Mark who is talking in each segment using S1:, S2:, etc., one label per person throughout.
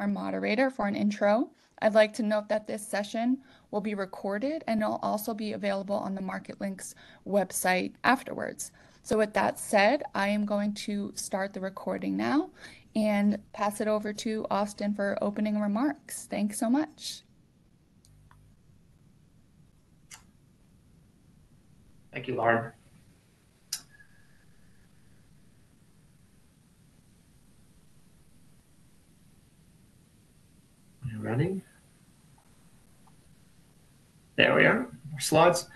S1: our moderator, for an intro. I'd like to note that this session will be recorded and it'll also be available on the Marketlinks website afterwards. So with that said, I am going to start the recording now and pass it over to Austin for opening remarks. Thanks so much.
S2: Thank you, Lauren. Running? There we are, slides.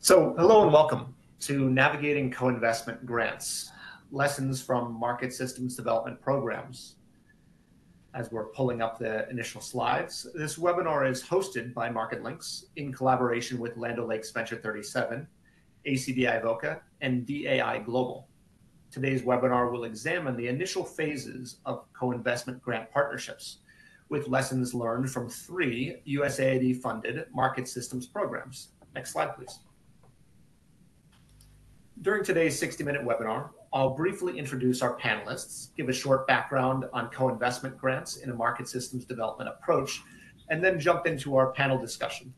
S2: So hello and welcome to Navigating Co-Investment Grants, Lessons from Market Systems Development Programs. As we're pulling up the initial slides, this webinar is hosted by Marketlinks in collaboration with Land O'Lakes Venture 37 ACDI VOCA, and DAI Global. Today's webinar will examine the initial phases of co-investment grant partnerships with lessons learned from three USAID-funded market systems programs. Next slide, please. During today's 60-minute webinar, I'll briefly introduce our panelists, give a short background on co-investment grants in a market systems development approach, and then jump into our panel discussion.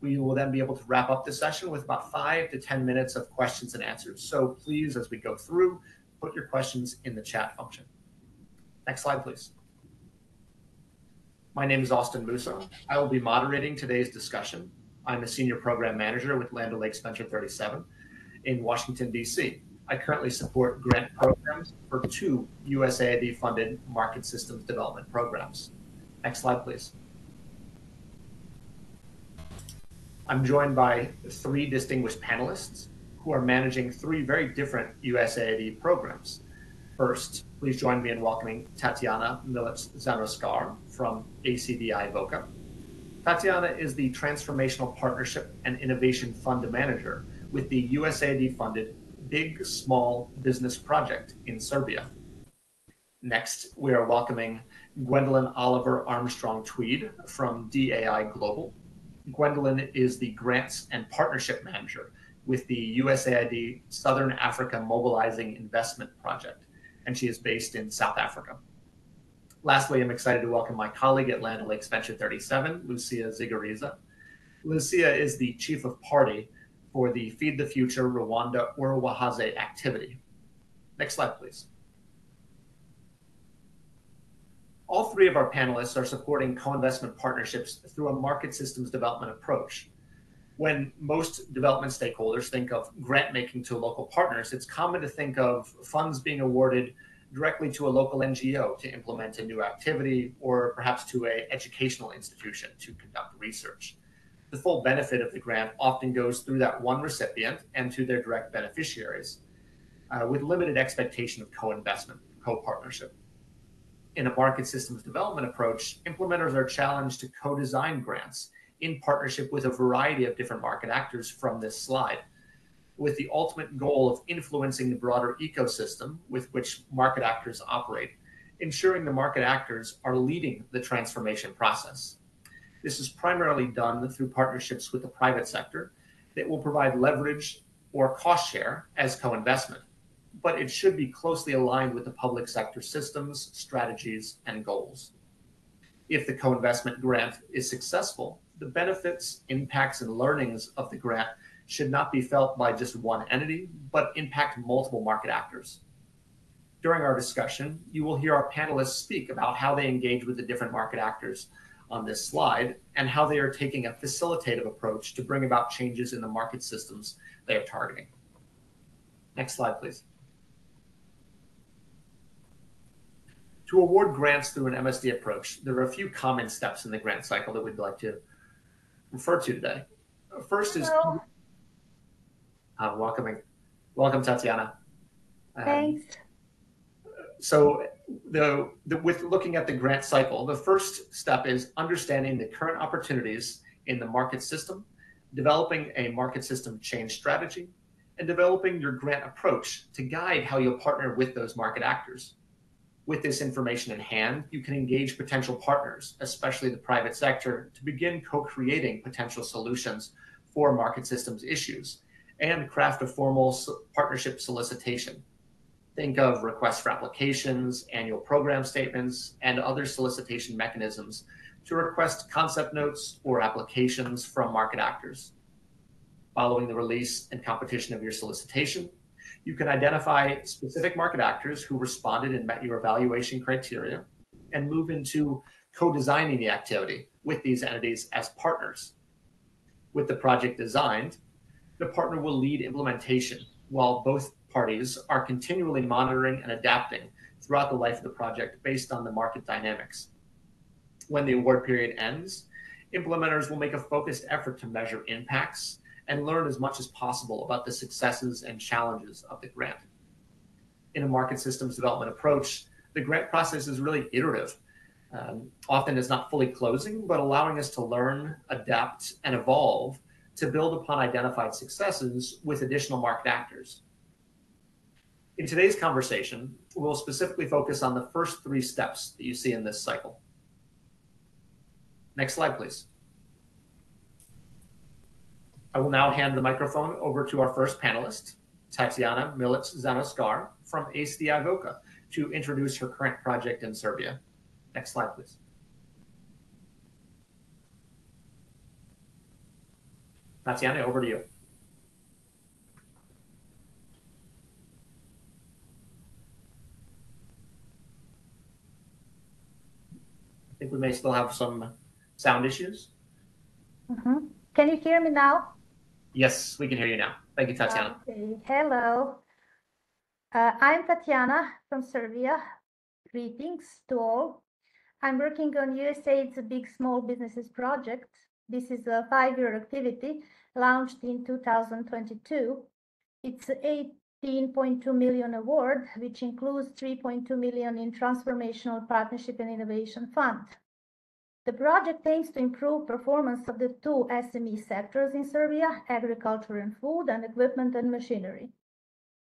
S2: We will then be able to wrap up the session with about five to 10 minutes of questions and answers. So please, as we go through, put your questions in the chat function. Next slide, please. My name is Austin Musso. I will be moderating today's discussion. I'm a senior program manager with Land O'Lakes Venture 37 in Washington, D.C. I currently support grant programs for two USAID-funded market systems development programs. Next slide, please. I'm joined by three distinguished panelists who are managing three very different USAID programs. First, please join me in welcoming Tatiana Milets-Zanoskar from ACDI VOCA. Tatiana is the Transformational Partnership and Innovation Fund Manager with the USAID-funded Big Small Business Project in Serbia. Next, we are welcoming Gwendolyn Oliver Armstrong Tweed from DAI Global. Gwendolyn is the Grants and Partnership Manager with the USAID Southern Africa Mobilizing Investment Project, and she is based in South Africa. Lastly, I'm excited to welcome my colleague at Land O'Lakes Venture 37, Lucia Zigiriza. Lucia is the Chief of Party for the Feed the Future Rwanda Orora Wihaze activity. Next slide, please. All three of our panelists are supporting co-investment partnerships through a market systems development approach. When most development stakeholders think of grant making to local partners, it's common to think of funds being awarded directly to a local NGO to implement a new activity or perhaps to an educational institution to conduct research. The full benefit of the grant often goes through that one recipient and to their direct beneficiaries uh, with limited expectation of co-investment, co-partnership in a market systems development approach, implementers are challenged to co-design grants in partnership with a variety of different market actors from this slide, with the ultimate goal of influencing the broader ecosystem with which market actors operate, ensuring the market actors are leading the transformation process. This is primarily done through partnerships with the private sector that will provide leverage or cost share as co-investment but it should be closely aligned with the public sector systems, strategies, and goals. If the co-investment grant is successful, the benefits, impacts, and learnings of the grant should not be felt by just one entity, but impact multiple market actors. During our discussion, you will hear our panelists speak about how they engage with the different market actors on this slide and how they are taking a facilitative approach to bring about changes in the market systems they are targeting. Next slide, please. To award grants through an MSD approach, there are a few common steps in the grant cycle that we'd like to refer to today. First is uh, welcoming, welcome Tatiana.
S3: Um, Thanks.
S2: so the, the, with looking at the grant cycle, the first step is understanding the current opportunities in the market system, developing a market system change strategy, and developing your grant approach to guide how you'll partner with those market actors with this information in hand, you can engage potential partners, especially the private sector, to begin co-creating potential solutions for market systems issues and craft a formal partnership solicitation. Think of requests for applications, annual program statements, and other solicitation mechanisms to request concept notes or applications from market actors. Following the release and competition of your solicitation, you can identify specific market actors who responded and met your evaluation criteria and move into co-designing the activity with these entities as partners. With the project designed, the partner will lead implementation while both parties are continually monitoring and adapting throughout the life of the project based on the market dynamics. When the award period ends, implementers will make a focused effort to measure impacts and learn as much as possible about the successes and challenges of the grant. In a market systems development approach, the grant process is really iterative. Um, often it's not fully closing, but allowing us to learn, adapt, and evolve to build upon identified successes with additional market actors. In today's conversation, we'll specifically focus on the first three steps that you see in this cycle. Next slide, please. I will now hand the microphone over to our first panelist, Tatiana Milic-Zanoskar from ACDI VOCA, to introduce her current project in Serbia. Next slide, please. Tatiana, over to you. I think we may still have some sound issues.
S3: Mm -hmm. Can you hear me now?
S2: Yes, we can hear you now. Thank you, Tatiana.
S3: Okay. Hello. Uh, I'm Tatiana from Serbia. Greetings to all. I'm working on USAID's Big Small Businesses project. This is a five-year activity launched in 2022. It's 18.2 million award, which includes 3.2 million in Transformational Partnership and Innovation Fund. The project aims to improve performance of the two SME sectors in Serbia, agriculture and food, and equipment and machinery.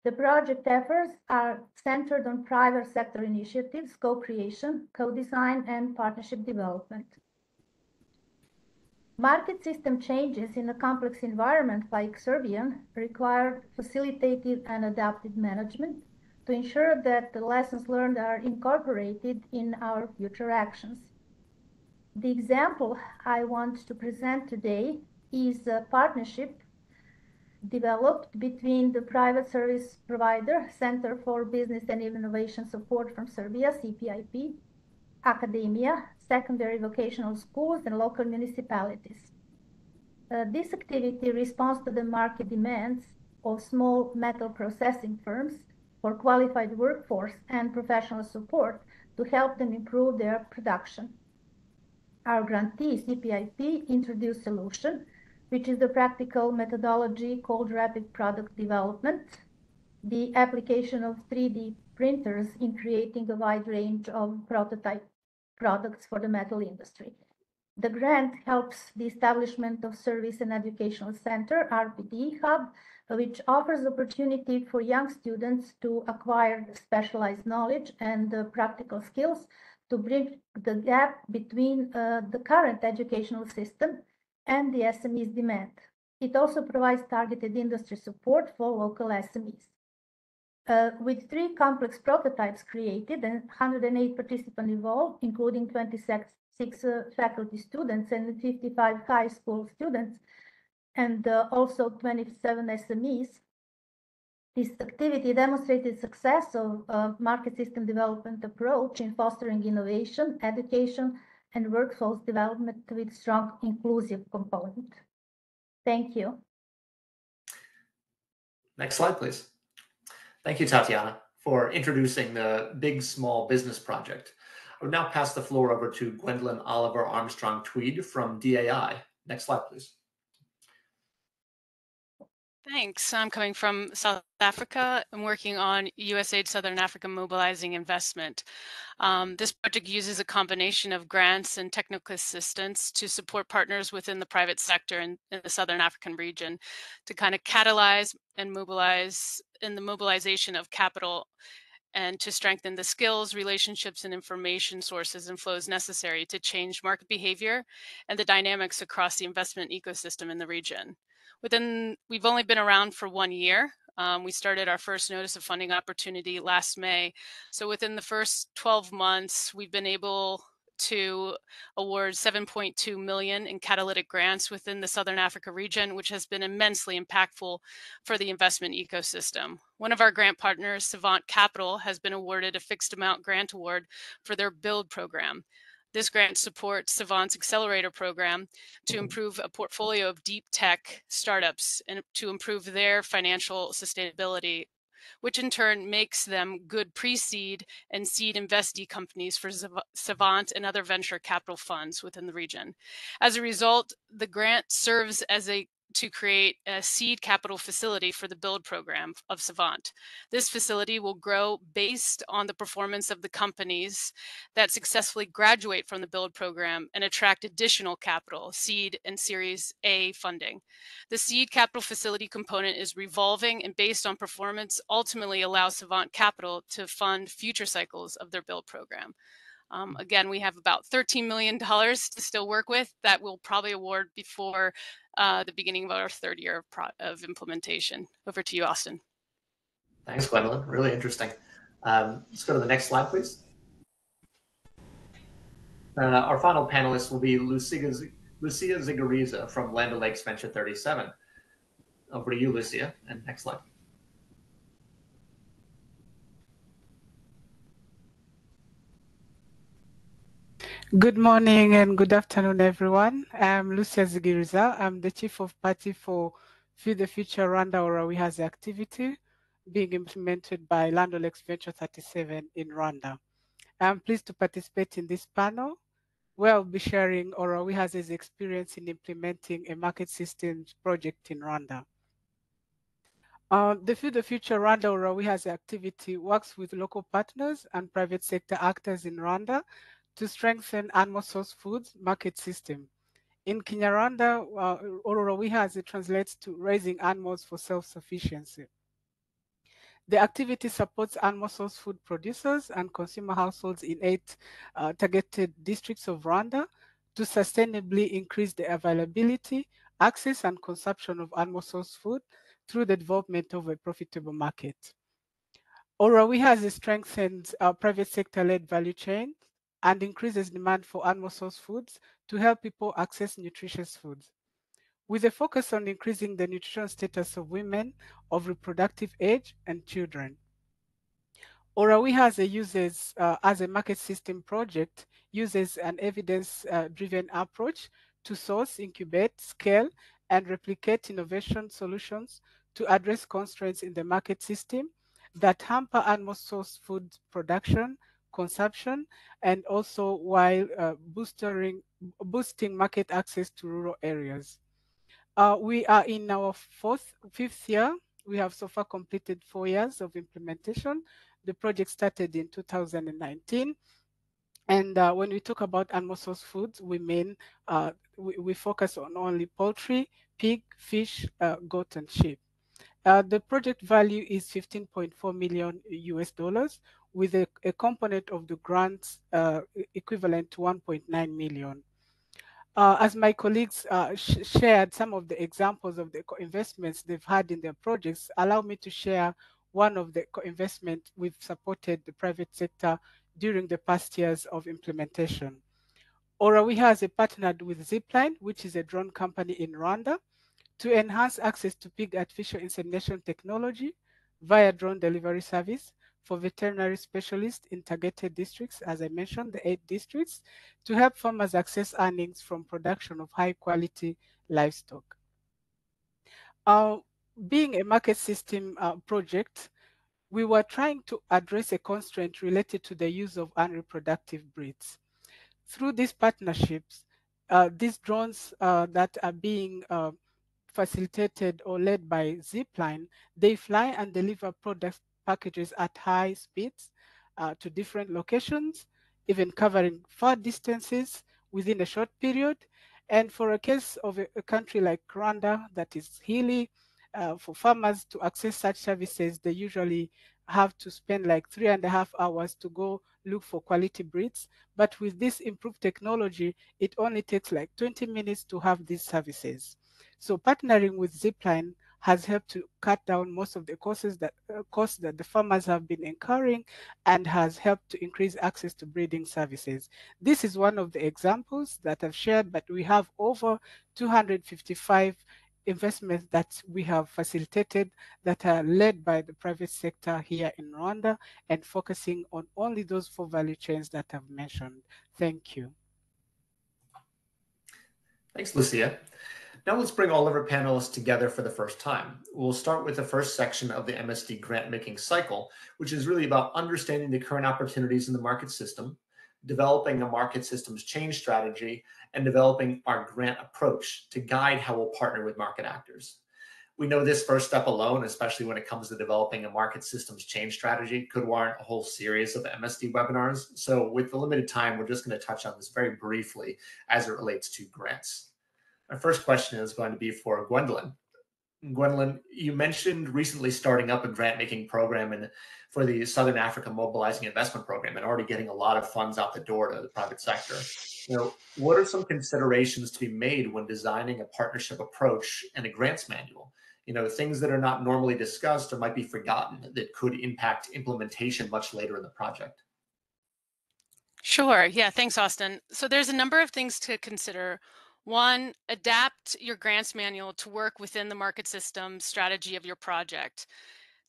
S3: The project efforts are centered on private sector initiatives, co-creation, co-design, and partnership development. Market system changes in a complex environment like Serbian require facilitated and adapted management to ensure that the lessons learned are incorporated in our future actions. The example I want to present today is a partnership developed between the private service provider, Center for Business and Innovation Support from Serbia, CPIP, academia, secondary vocational schools, and local municipalities. Uh, this activity responds to the market demands of small metal processing firms for qualified workforce and professional support to help them improve their production our grantee, CPIP, introduced solution, which is the practical methodology called rapid product development, the application of 3D printers in creating a wide range of prototype products for the metal industry. The grant helps the establishment of Service and Educational Center, RPD Hub, which offers opportunity for young students to acquire specialized knowledge and uh, practical skills to bridge the gap between uh, the current educational system and the SMEs demand. It also provides targeted industry support for local SMEs. Uh, with three complex prototypes created and 108 participants involved, including 26 uh, faculty students and 55 high school students, and uh, also 27 SMEs, this activity demonstrated success of a market system development approach in fostering innovation, education, and workforce development with strong inclusive component. Thank you.
S2: Next slide, please. Thank you, Tatiana, for introducing the Big Small Business Project. I would now pass the floor over to Gwendolyn Oliver Armstrong Tweed from DAI. Next slide, please.
S4: Thanks. I'm coming from South Africa. I'm working on USAID Southern Africa Mobilizing Investment. Um, this project uses a combination of grants and technical assistance to support partners within the private sector in, in the Southern African region to kind of catalyze and mobilize in the mobilization of capital and to strengthen the skills, relationships, and information sources and flows necessary to change market behavior and the dynamics across the investment ecosystem in the region within we've only been around for one year Um, we started our first notice of funding opportunity last May. So within the first 12 months, we've been able to award 7.2 million in catalytic grants within the Southern Africa region, which has been immensely impactful for the investment ecosystem. One of our grant partners, Savant Capital, has been awarded a fixed amount grant award for their build program. This grant supports Savant's accelerator program to
S2: Mm-hmm.
S4: improve a portfolio of deep tech startups and to improve their financial sustainability which in turn makes them good pre-seed and seed investee companies for Savant and other venture capital funds within the region. As a result, the grant serves as a to create a seed capital facility for the build program of Savant. This facility will grow based on the performance of the companies that successfully graduate from the build program and attract additional capital, seed and series A funding. The seed capital facility component is revolving and based on performance ultimately allows Savant Capital to fund future cycles of their build program. Um, again, we have about $13 million to still work with that we'll probably award before uh, the beginning of our third year of, pro- of implementation. Over to you, Austin.
S2: Thanks, Gwendolyn. Really interesting. Um, let's go to the next slide, please. Uh, our final panelist will be Lucia, Lucia Zigariza from Land O'Lakes Venture 37. Over to you, Lucia. And next slide.
S5: Good morning and good afternoon, everyone. I'm Lucia Zigiriza. I'm the Chief of Party for Feed the Future Rwanda Orawi activity being implemented by Land O'Lakes Venture 37 in Rwanda. I'm pleased to participate in this panel where I'll be sharing Orawi experience in implementing a market systems project in Rwanda. Uh, the Feed the Future Rwanda Orawi activity works with local partners and private sector actors in Rwanda to strengthen animal source foods market system. In Kinyarwanda, uh, Ororo has it translates to raising animals for self-sufficiency. The activity supports animal source food producers and consumer households in eight uh, targeted districts of Rwanda to sustainably increase the availability, access, and consumption of animal source food through the development of a profitable market. Orawi has strengthened our private sector-led value chain and increases demand for animal source foods to help people access nutritious foods. With a focus on increasing the nutrition status of women of reproductive age and children. Orawi has a uses uh, as a market system project uses an evidence-driven uh, approach to source, incubate, scale, and replicate innovation solutions to address constraints in the market system that hamper animal source food production, consumption, and also while uh, boosting, boosting market access to rural areas. Uh, we are in our fourth, fifth year. We have so far completed four years of implementation. The project started in 2019. And uh, when we talk about animal source foods, we mean uh, we, we, focus on only poultry, pig, fish, uh, goat, and sheep. Uh, the project value is 15.4 million US dollars, with a, a component of the grant uh, equivalent to 1.9 million. Uh, as my colleagues uh, sh shared some of the examples of the investments they've had in their projects, allow me to share one of the investment we've supported the private sector during the past years of implementation. Orawi has partnered with Zipline, which is a drone company in Rwanda, to enhance access to pig artificial insemination technology via drone delivery service for veterinary specialists in targeted districts, as I mentioned, the eight districts, to help farmers access earnings from production of high quality livestock. Uh, being a market system uh, project, we were trying to address a constraint related to the use of unreproductive breeds. Through these partnerships, uh, these drones uh, that are being uh, facilitated or led by Zipline, they fly and deliver products packages at high speeds uh, to different locations, even covering far distances within a short period. And for a case of a, a country like Rwanda that is hilly, uh, for farmers to access such services, they usually have to spend like three and a half hours to go look for quality breeds. But with this improved technology, it only takes like 20 minutes to have these services. So partnering with Zipline has helped to cut down most of the costs that uh, costs that the farmers have been incurring and has helped to increase access to breeding services. This is one of the examples that I've shared, but we have over 255 investments that we have facilitated that are led by the private sector here in Rwanda and focusing on only those four value chains that I've mentioned. Thank you.
S2: Thanks, Lucia. Now let's bring all of our panelists together for the first time. We'll start with the first section of the MSD grant making cycle, which is really about understanding the current opportunities in the market system, developing a market systems change strategy, and developing our grant approach to guide how we'll partner with market actors. We know this first step alone, especially when it comes to developing a market systems change strategy, could warrant a whole series of MSD webinars. So with the limited time, we're just going to touch on this very briefly as it relates to grants. Our first question is going to be for Gwendolyn. Gwendolyn, you mentioned recently starting up a grant making program in, for the Southern Africa Mobilizing Investment Program and already getting a lot of funds out the door to the private sector. You know, what are some considerations to be made when designing a partnership approach and a grants manual? You know, things that are not normally discussed or might be forgotten that could impact implementation much later in the project.
S4: Sure. Yeah. Thanks, Austin. So there's a number of things to consider one, adapt your grants manual to work within the market system strategy of your project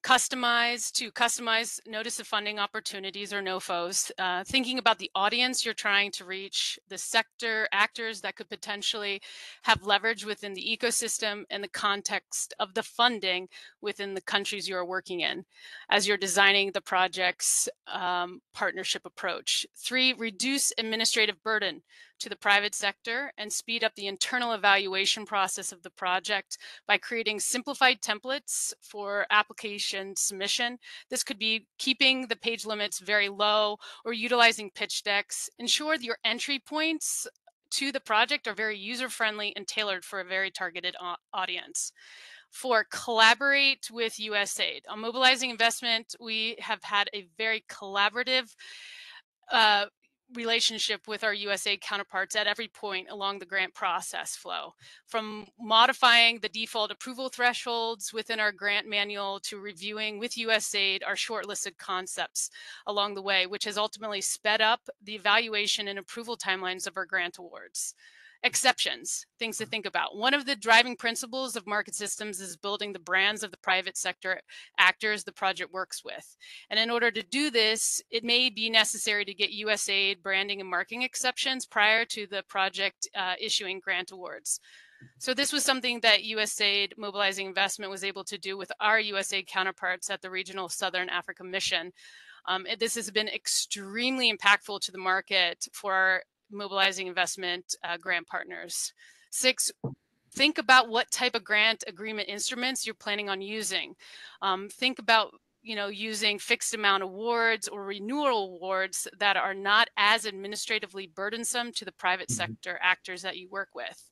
S4: customize to customize notice of funding opportunities or NOFOs, uh, thinking about the audience you're trying to reach, the sector actors that could potentially have leverage within the ecosystem and the context of the funding within the countries you're working in as you're designing the project's um, partnership approach. Three, reduce administrative burden to the private sector and speed up the internal evaluation process of the project by creating simplified templates for application submission. This could be keeping the page limits very low or utilizing pitch decks. Ensure that your entry points to the project are very user friendly and tailored for a very targeted audience. For collaborate with USAID. On mobilizing investment, we have had a very collaborative uh, relationship with our USAID counterparts at every point along the grant process flow, from modifying the default approval thresholds within our grant manual to reviewing with USAID our shortlisted concepts along the way, which has ultimately sped up the evaluation and approval timelines of our grant awards exceptions, things to think about. One of the driving principles of market systems is building the brands of the private sector actors the project works with. And in order to do this, it may be necessary to get USAID branding and marking exceptions prior to the project uh, issuing grant awards. So this was something that USAID Mobilizing Investment was able to do with our USAID counterparts at the Regional Southern Africa Mission. Um, this has been extremely impactful to the market for mobilizing investment uh, grant partners. Six, think about what type of grant agreement instruments you're planning on using. Um, think about you know using fixed amount awards or renewal awards that are not as administratively burdensome to the private mm-hmm. sector actors that you work with.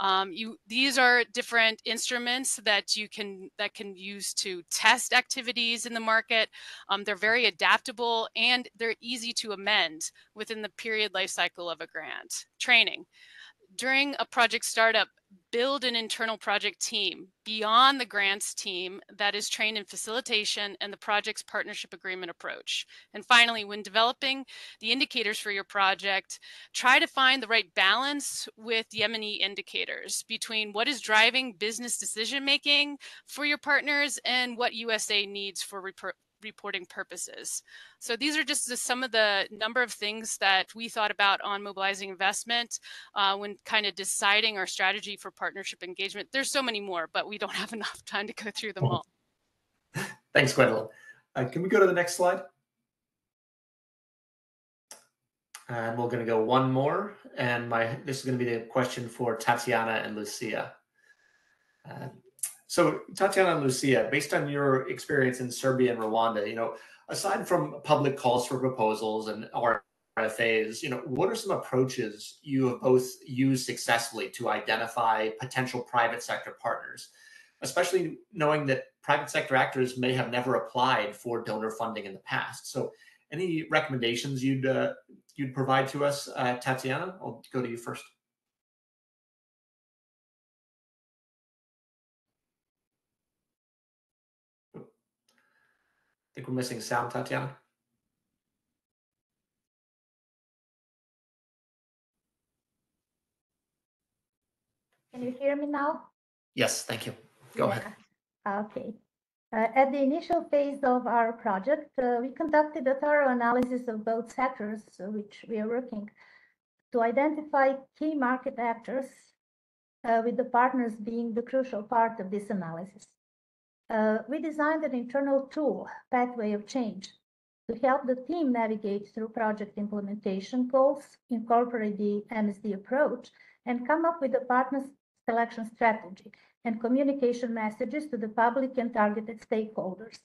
S4: Um, you these are different instruments that you can that can use to test activities in the market. Um, they're very adaptable and they're easy to amend within the period life cycle of a grant. Training during a project startup, build an internal project team beyond the grants team that is trained in facilitation and the project's partnership agreement approach. And finally, when developing the indicators for your project, try to find the right balance with Yemeni indicators between what is driving business decision making for your partners and what USA needs for reporting purposes. So these are just some of the number of things that we thought about on mobilizing investment uh, when kind of deciding our strategy for partnership engagement. There's so many more, but we don't have enough time to go through them all.
S2: Thanks, Gwendolyn. Uh, can we go to the next slide? And we're going to go one more. And my this is going to be the question for Tatiana and Lucia. So, Tatiana and Lucia, based on your experience in Serbia and Rwanda, you know, aside from public calls for proposals and RFAs, you know, what are some approaches you have both used successfully to identify potential private sector partners, especially knowing that private sector actors may have never applied for donor funding in the past? So, any recommendations you'd uh, you'd provide to us, uh, Tatiana? I'll go to you first. Think we're missing sound, Tatiana.
S3: Can you hear me now?
S2: Yes, thank you. Go ahead.
S3: Okay. Uh, at the initial phase of our project, uh, we conducted a thorough analysis of both sectors, uh, which we are working, to identify key market actors, uh, with the partners being the crucial part of this analysis. Uh, we designed an internal tool, Pathway of Change, to help the team navigate through project implementation goals, incorporate the MSD approach, and come up with a partner selection strategy and communication messages to the public and targeted stakeholders.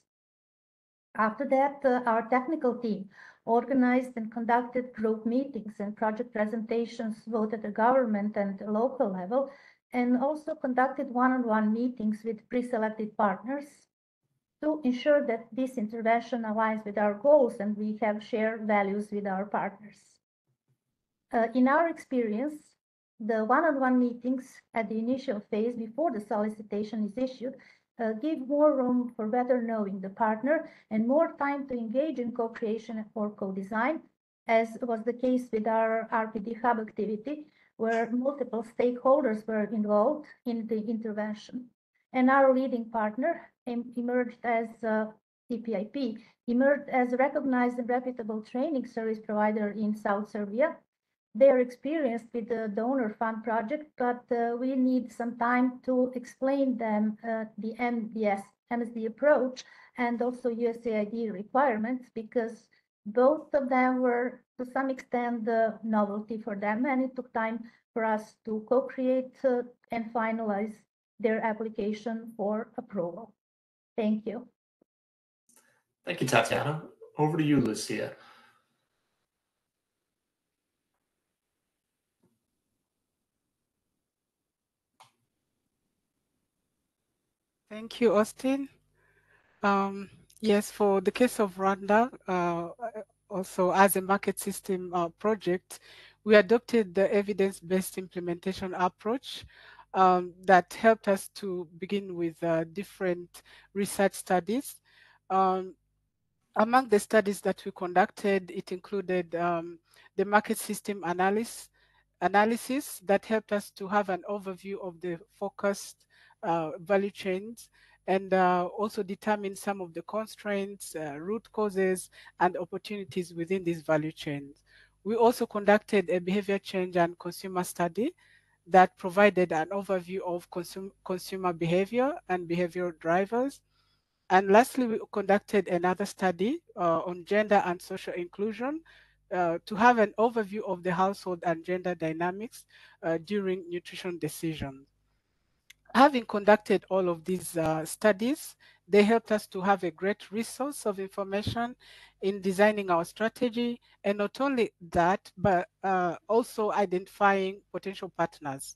S3: After that, uh, our technical team organized and conducted group meetings and project presentations both at the government and local level, and also conducted one-on-one -on -one meetings with pre-selected partners to ensure that this intervention aligns with our goals and we have shared values with our partners. Uh, in our experience, the one-on-one meetings at the initial phase before the solicitation is issued uh, give more room for better knowing the partner and more time to engage in co-creation or co-design, as was the case with our RPD Hub activity, where multiple stakeholders were involved in the intervention. And our leading partner emerged as uh, TPIP, emerged as a recognized and reputable training service provider in South Serbia, they are experienced with the donor fund project, but uh, we need some time to explain them uh, the MDS, MSD approach and also USAID requirements because both of them were to some extent the novelty for them and it took time for us to co-create uh, and finalize their application for approval. Thank you.
S2: Thank you, Tatiana. Over to you, Lucia.
S5: Thank you, Austin. Um, yes, for the case of Rwanda, uh, also as a market system uh, project, we adopted the evidence-based implementation approach um, that helped us to begin with uh, different research studies. Um, among the studies that we conducted, it included um, the market system analysis, analysis that helped us to have an overview of the focused uh, value chains and uh, also determine some of the constraints, uh, root causes, and opportunities within these value chains. We also conducted a behavior change and consumer study that provided an overview of consum consumer behavior and behavioral drivers. And lastly, we conducted another study uh, on gender and social inclusion uh, to have an overview of the household and gender dynamics uh, during nutrition decisions having conducted all of these uh, studies, they helped us to have a great resource of information in designing our strategy. And not only that, but uh, also identifying potential partners.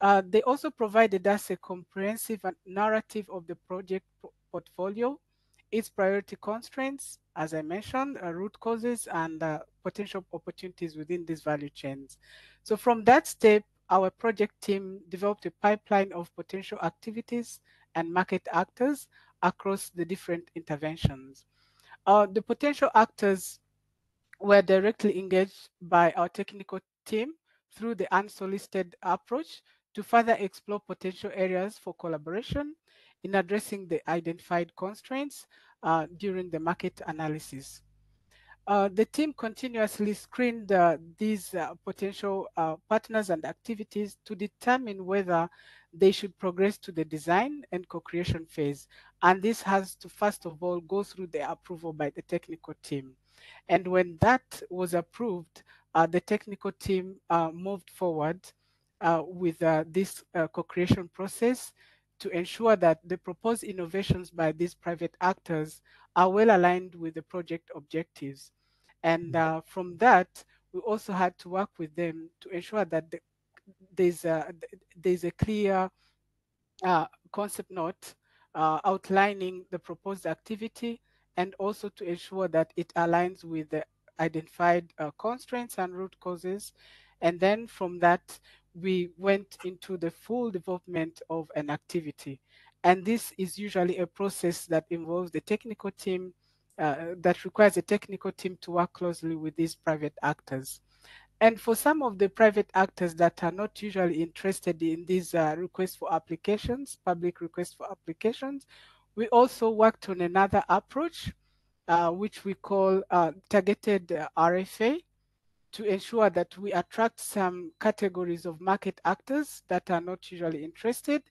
S5: Uh, they also provided us a comprehensive narrative of the project portfolio, its priority constraints, as I mentioned, uh, root causes and uh, potential opportunities within these value chains. So from that step, our project team developed a pipeline of potential activities and market actors across the different interventions. Uh, the potential actors were directly engaged by our technical team through the unsolicited approach to further explore potential areas for collaboration in addressing the identified constraints uh, during the market analysis. Uh, the team continuously screened uh, these uh, potential uh, partners and activities to determine whether they should progress to the design and co-creation phase. And this has to first of all go through the approval by the technical team. And when that was approved, uh, the technical team moved forward with this co-creation process to ensure that the proposed innovations by these private actors are well aligned with the project objectives. And mm-hmm. uh, from that, we also had to work with them to ensure that the, there's, a, there's a clear uh, concept note uh, outlining the proposed activity and also to ensure that it aligns with the identified uh, constraints and root causes. And then from that, we went into the full development of an activity. And this is usually a process that involves the technical team uh, that requires a technical team to work closely with these private actors. And for some of the private actors that are not usually interested in these uh, requests for applications, public requests for applications, we also worked on another approach, uh, which we call uh, targeted uh, RFA, to ensure that we attract some categories of market actors that are not usually interested.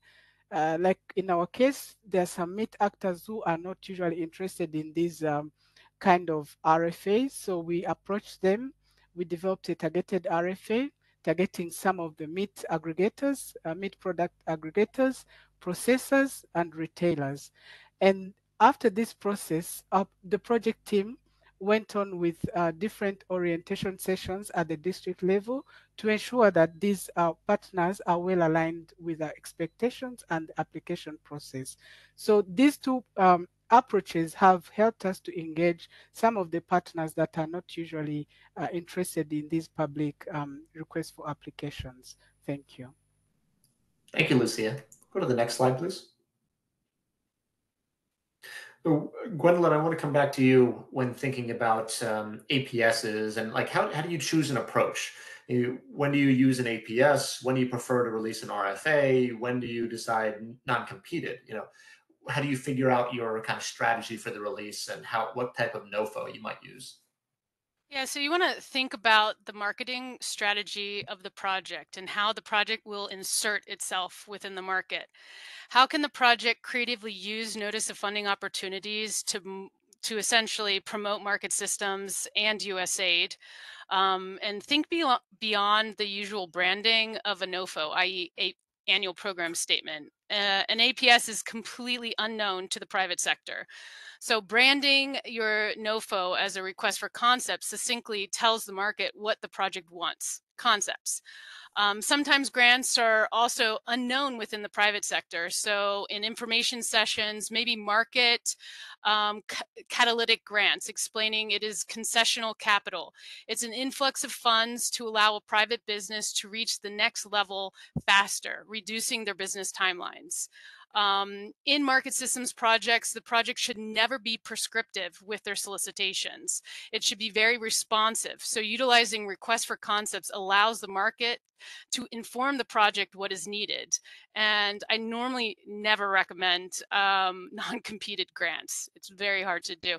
S5: Uh, like in our case, there are some meat actors who are not usually interested in these um, kind of RFAs. So we approached them. We developed a targeted RFA targeting some of the meat aggregators, uh, meat product aggregators, processors, and retailers. And after this process, uh, the project team went on with uh, different orientation sessions at the district level to ensure that these uh, partners are well aligned with our expectations and the application process. So these two um, approaches have helped us to engage some of the partners that are not usually uh, interested in these public um, requests for applications. Thank you.
S2: Thank you, Lucia. Go to the next slide, please. Gwendolyn, I want to come back to you when thinking about um, APSs and like how, how do you choose an approach? You, when do you use an APS? When do you prefer to release an RFA? When do you decide non-competed? You know, how do you figure out your kind of strategy for the release and how what type of NOFO you might use?
S4: Yeah, so you want to think about the marketing strategy of the project and how the project will insert itself within the market. How can the project creatively use notice of funding opportunities to to essentially promote market systems and USAID um, and think beyond, beyond the usual branding of a NOFO, i.e. annual program statement. Uh, an APS is completely unknown to the private sector. So branding your NOFO as a request for concepts succinctly tells the market what the project wants, concepts. Um, sometimes grants are also unknown within the private sector. So in information sessions, maybe market um, catalytic grants explaining it is concessional capital. It's an influx of funds to allow a private business to reach the next level faster, reducing their business timelines. Um, in market systems projects, the project should never be prescriptive with their solicitations. It should be very responsive. So utilizing requests for concepts allows the market to inform the project what is needed. And I normally never recommend um, non-competed grants. It's very hard to do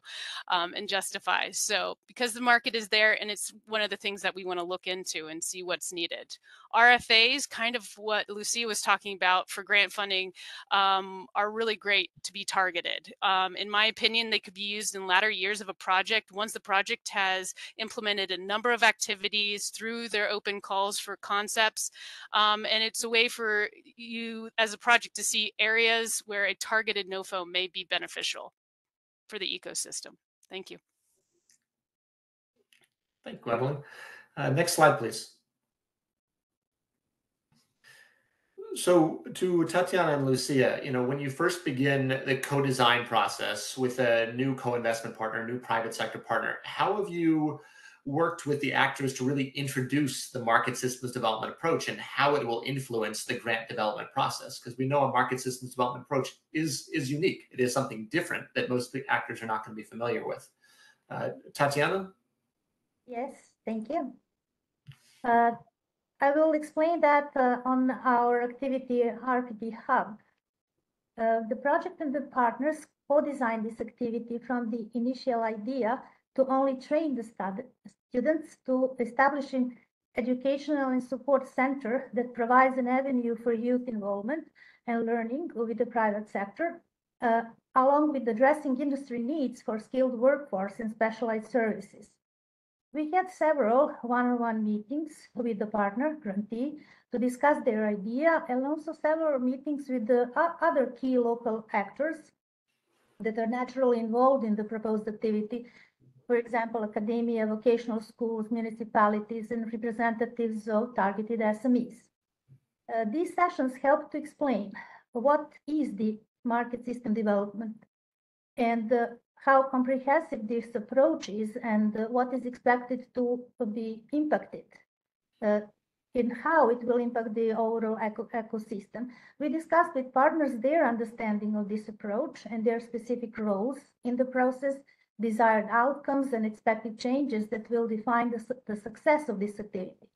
S4: um, and justify. So because the market is there and it's one of the things that we want to look into and see what's needed. RFAs, kind of what Lucia was talking about for grant funding, um, are really great to be targeted. Um, in my opinion, they could be used in latter years of a project once the project has implemented a number of activities through their open calls for concepts concepts. Um, and it's a way for you as a project to see areas where a targeted NOFO may be beneficial for the ecosystem. Thank you.
S2: Thank you, Gwendolyn. Uh, next slide, please. So to Tatiana and Lucia, you know, when you first begin the co-design process with a new co-investment partner, new private sector partner, how have you worked with the actors to really introduce the market systems development approach and how it will influence the grant development process. Because we know a market systems development approach is is unique. It is something different that most actors are not going to be familiar with. Uh, tatiana?
S3: Yes thank you. Uh, i will explain that uh, on our activity rpd hub. Uh, the project and the partners co-designed this activity from the initial idea to only train the stud students to establishing educational and support center that provides an avenue for youth involvement and learning with the private sector, uh, along with addressing industry needs for skilled workforce and specialized services. We had several one-on-one -on -one meetings with the partner, grantee, to discuss their idea and also several meetings with the other key local actors that are naturally involved in the proposed activity for example, academia, vocational schools, municipalities, and representatives of targeted SMEs. Uh, these sessions help to explain what is the market system development and uh, how comprehensive this approach is and uh, what is expected to be impacted uh, in how it will impact the overall eco ecosystem. We discussed with partners their understanding of this approach and their specific roles in the process desired outcomes and expected changes that will define the, the success of this activity.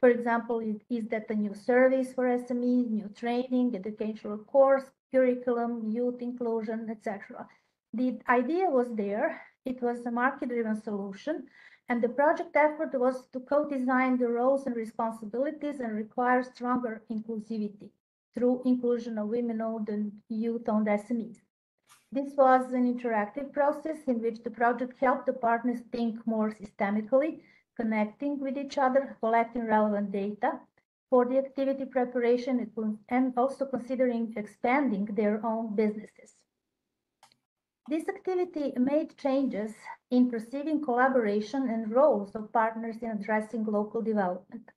S3: For example, is that a new service for SMEs, new training, educational course, curriculum, youth inclusion, etc. The idea was there. It was a market-driven solution, and the project effort was to co-design the roles and responsibilities and require stronger inclusivity through inclusion of women-owned and youth-owned SMEs. This was an interactive process in which the project helped the partners think more systemically, connecting with each other, collecting relevant data for the activity preparation and also considering expanding their own businesses. This activity made changes in perceiving collaboration and roles of partners in addressing local development.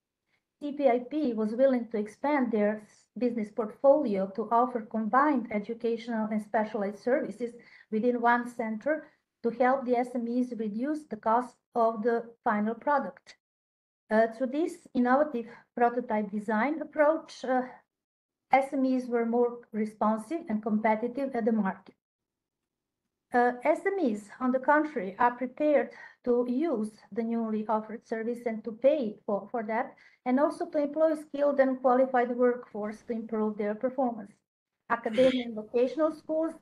S3: CPIP was willing to expand their business portfolio to offer combined educational and specialized services within one center to help the SMEs reduce the cost of the final product. Uh, through this innovative prototype design approach, uh, SMEs were more responsive and competitive at the market. Uh, SMEs, on the contrary, are prepared to use the newly offered service and to pay for, for that, and also to employ skilled and qualified workforce to improve their performance. Academic and vocational schools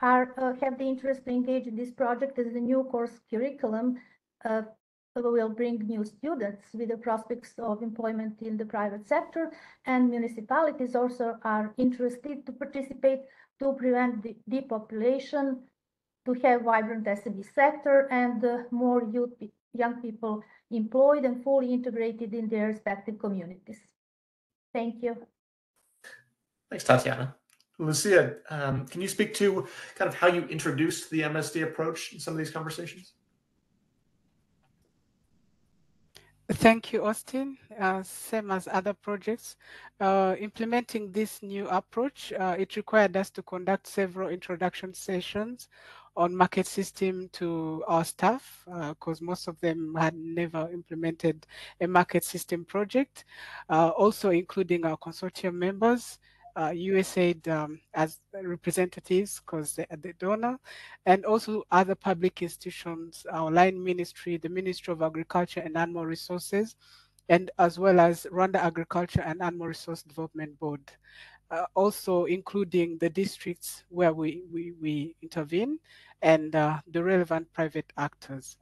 S3: are, uh, have the interest to engage in this project as the new course curriculum uh, will bring new students with the prospects of employment in the private sector, and municipalities also are interested to participate to prevent the depopulation, to have vibrant SME sector and uh, more youth, young people employed and fully integrated in their respective communities. Thank you.
S2: Thanks, Tatiana. Lucia, um, can you speak to kind of how you introduced the MSD approach in some of these conversations?
S5: Thank you, Austin. Uh, same as other projects, uh, implementing this new approach, uh, it required us to conduct several introduction sessions on market system to our staff, because most of them had never implemented a market system project, uh, also including our consortium members, uh, USAID um, as representatives because they are the donor, and also other public institutions, our line ministry, the Ministry of Agriculture and Animal Resources, and as well as Rwanda Agriculture and Animal Resource Development Board. Uh, also including the districts where we, we, we intervene and uh, the relevant private actors.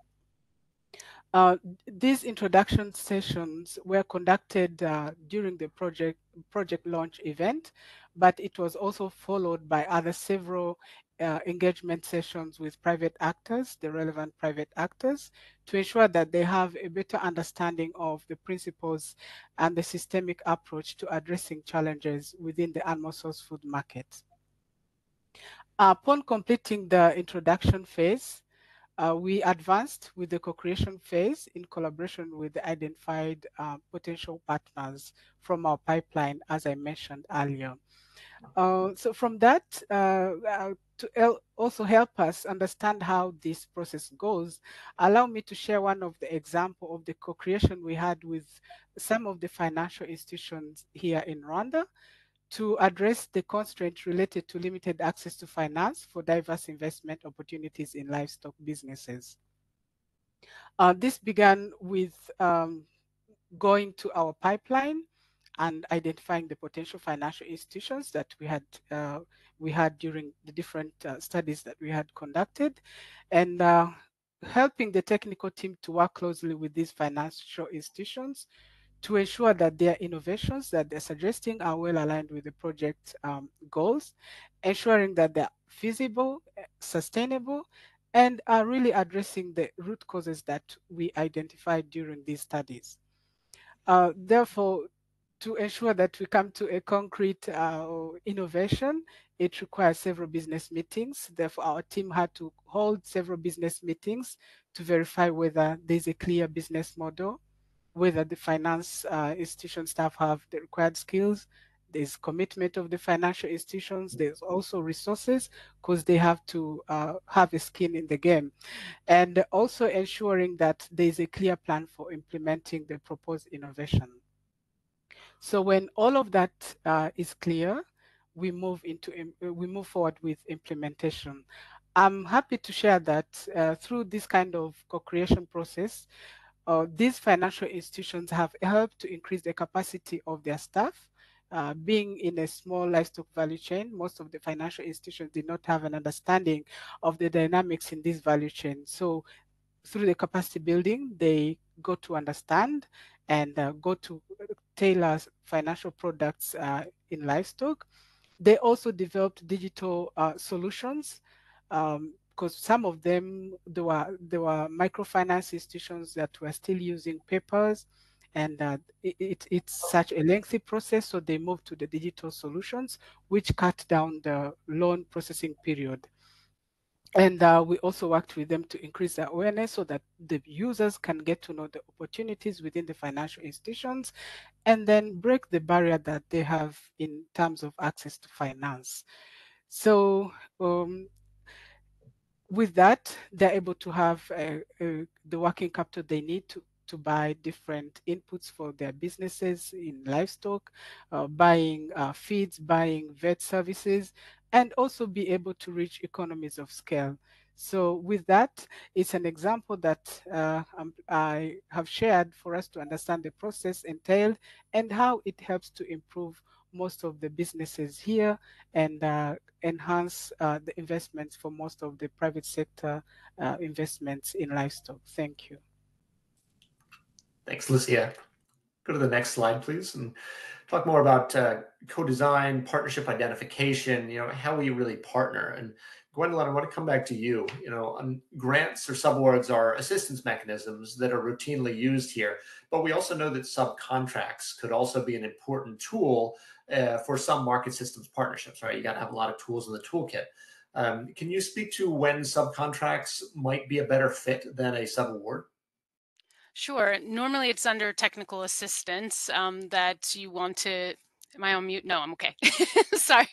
S5: Uh, these introduction sessions were conducted uh, during the project project launch event, but it was also followed by other several uh, engagement sessions with private actors, the relevant private actors, to ensure that they have a better understanding of the principles and the systemic approach to addressing challenges within the animal source food market. Upon completing the introduction phase, uh, we advanced with the co-creation phase in collaboration with the identified uh, potential partners from our pipeline, as I mentioned earlier. Uh, so from that, uh, uh, to also help us understand how this process goes, allow me to share one of the example of the co-creation we had with some of the financial institutions here in Rwanda to address the constraint related to limited access to finance for diverse investment opportunities in livestock businesses. Uh, this began with um, going to our pipeline and identifying the potential financial institutions that we had uh, we had during the different uh, studies that we had conducted, and uh, helping the technical team to work closely with these financial institutions to ensure that their innovations that they're suggesting are well aligned with the project um, goals, ensuring that they're feasible, sustainable, and are really addressing the root causes that we identified during these studies. Uh, therefore, to ensure that we come to a concrete uh, innovation, it requires several business meetings. Therefore, our team had to hold several business meetings to verify whether there's a clear business model, whether the finance uh, institution staff have the required skills, there's commitment of the financial institutions, there's also resources because they have to uh, have a skin in the game. And also ensuring that there's a clear plan for implementing the proposed innovation. So when all of that uh, is clear, we move into we move forward with implementation. I'm happy to share that uh, through this kind of co-creation process, uh, these financial institutions have helped to increase the capacity of their staff. Uh, being in a small livestock value chain, most of the financial institutions did not have an understanding of the dynamics in this value chain. So through the capacity building, they got to understand and uh, go to tailor financial products uh, in livestock. They also developed digital uh, solutions um, because some of them there were there were microfinance institutions that were still using papers and uh, it, it, it's such a lengthy process so they moved to the digital solutions which cut down the loan processing period and uh, we also worked with them to increase the awareness so that the users can get to know the opportunities within the financial institutions and then break the barrier that they have in terms of access to finance so um, with that, they're able to have uh, uh, the working capital they need to, to buy different inputs for their businesses in livestock, uh, buying uh, feeds, buying vet services, and also be able to reach economies of scale. So with that, it's an example that uh, I have shared for us to understand the process entailed and how it helps to improve most of the businesses here and uh, enhance uh, the investments for most of the private sector uh, investments in livestock. Thank you.
S2: Thanks, Lucia. Go to the next slide, please, and talk more about uh, co-design, partnership identification, you know, how we really partner. And Gwendolyn, I want to come back to you. You know, um, grants or subawards are assistance mechanisms that are routinely used here, but we also know that subcontracts could also be an important tool uh, for some market systems partnerships, right? You got to have a lot of tools in the toolkit. Um, can you speak to when subcontracts might be a better fit than a subaward?
S4: Sure. Normally it's under technical assistance um, that you want to Am I on mute? No, I'm okay. Sorry.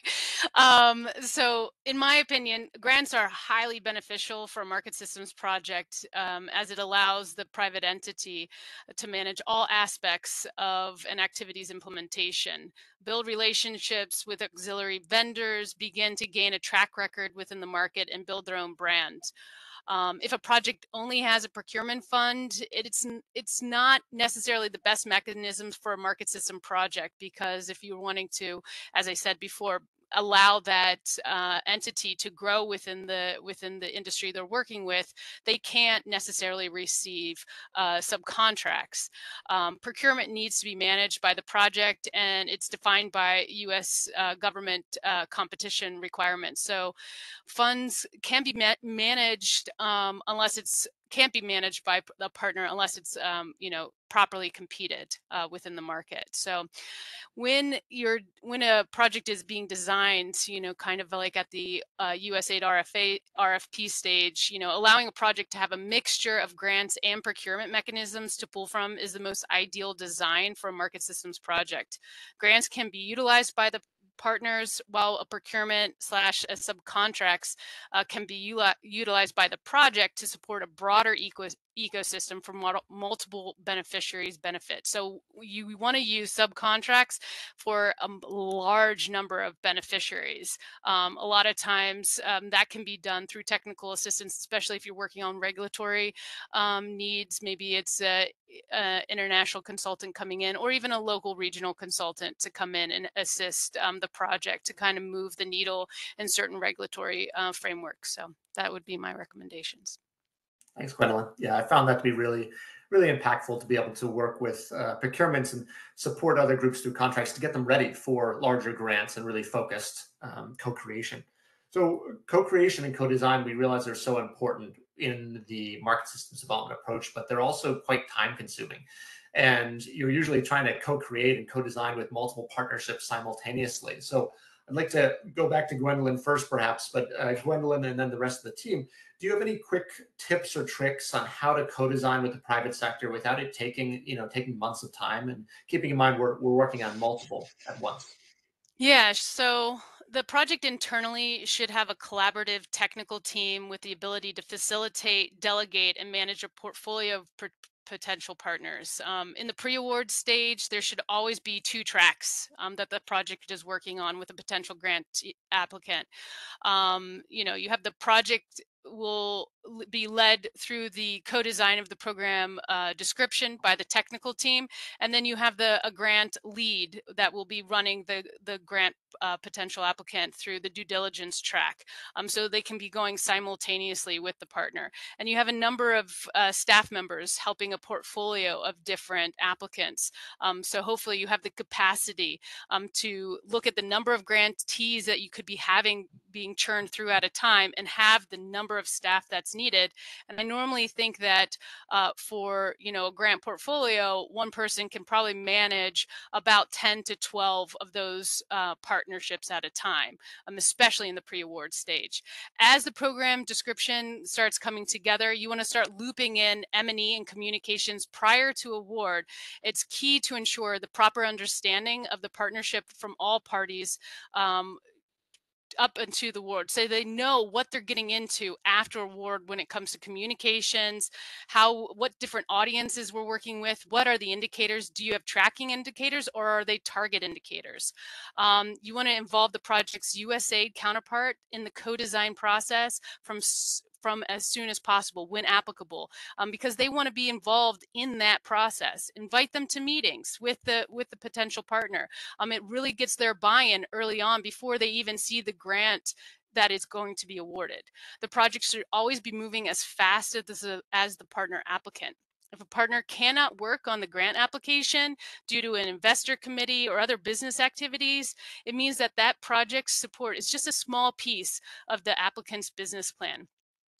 S4: Um, so, in my opinion, grants are highly beneficial for a market systems project um, as it allows the private entity to manage all aspects of an activity's implementation, build relationships with auxiliary vendors, begin to gain a track record within the market, and build their own brand. Um, if a project only has a procurement fund, it's it's not necessarily the best mechanisms for a market system project because if you're wanting to, as I said before, allow that uh, entity to grow within the within the industry they're working with, they can't necessarily receive uh, subcontracts. Um, procurement needs to be managed by the project, and it's defined by U.S. Uh, government uh, competition requirements. So, funds can be managed um, unless it's can't be managed by the partner unless it's um, you know properly competed uh, within the market. So when you're when a project is being designed you know kind of like at the uh, usaid rfa rfp stage you know allowing a project to have a mixture of grants and procurement mechanisms to pull from is the most ideal design for a market systems project. Grants can be utilized by the partners, while a procurement slash a subcontracts uh, can be utilized by the project to support a broader eco ecosystem for multiple beneficiaries benefit. So you want to use subcontracts for a large number of beneficiaries. Um, a lot of times um, that can be done through technical assistance, especially if you're working on regulatory um, needs. Maybe it's a, a, international consultant coming in or even a local regional consultant to come in and assist um, the project to kind of move the needle in certain regulatory uh, frameworks. So that would be my recommendations.
S2: Thanks, Gwendolyn. Yeah, I found that to be really, really impactful to be able to work with uh, procurements and support other groups through contracts to get them ready for larger grants and really focused um, co-creation. So co-creation and co-design, we realize are so important in the market systems development approach, but they're also quite time consuming. And you're usually trying to co-create and co-design with multiple partnerships simultaneously. So I'd like to go back to Gwendolyn first, perhaps, but uh, Gwendolyn and then the rest of the team. Do you have any quick tips or tricks on how to co-design with the private sector without it taking, you know, taking months of time and keeping in mind we're, we're working on multiple at once?
S4: Yeah, so the project internally should have a collaborative technical team with the ability to facilitate, delegate, and manage a portfolio of potential partners. Um, in the pre-award stage, there should always be two tracks um, that the project is working on with a potential grant applicant. Um, you know, you have the project will be led through the co-design of the program uh, description by the technical team and then you have the a grant lead that will be running the the grant uh, potential applicant through the due diligence track. Um, so they can be going simultaneously with the partner. And you have a number of uh, staff members helping a portfolio of different applicants. Um, so hopefully you have the capacity um, to look at the number of grantees that you could be having being churned through at a time and have the number of staff that's needed. And I normally think that uh, for you know a grant portfolio, one person can probably manage about 10 to 12 of those uh, partnerships at a time, um, especially in the pre-award stage. As the program description starts coming together, you want to start looping in M&E and communications prior to award. It's key to ensure the proper understanding of the partnership from all parties um, up into the ward so they know what they're getting into after award when it comes to communications how what different audiences we're working with what are the indicators do you have tracking indicators or are they target indicators? Um, you want to involve the project's usaid counterpart in the co-design process from from as soon as possible when applicable um, because they want to be involved in that process. Invite them to meetings with the with the potential partner. Um, it really gets their buy-in early on before they even see the grant that is going to be awarded. The project should always be moving as fast as the, as the partner applicant. If a partner cannot work on the grant application due to an investor committee or other business activities, it means that that project support is just a small piece of the applicant's business plan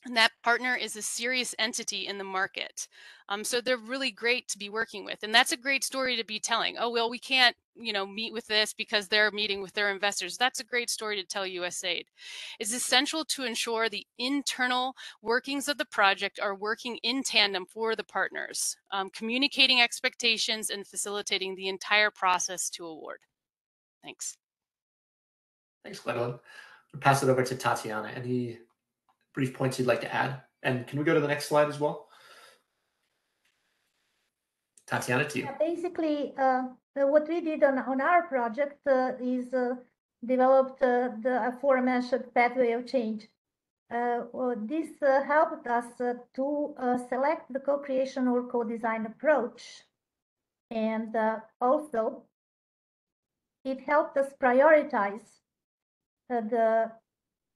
S4: and that partner is a serious entity in the market. Um, so they're really great to be working with. And that's a great story to be telling. Oh, well, we can't, you know, meet with this because they're meeting with their investors. That's a great story to tell USAID. It's essential to ensure the internal workings of the project are working in tandem for the partners, um, communicating expectations and facilitating the entire process to award. Thanks.
S2: Thanks, Gwendolyn. I'll pass it over to Tatiana. Any brief points you'd like to add? And can we go to the next slide as well? Tatiana, to you.
S3: Yeah, basically, uh, what we did on, on our project uh, is uh, developed uh, the aforementioned pathway of change. Uh, well, this uh, helped us to select the co-creation or co-design approach. And also, it helped us prioritize the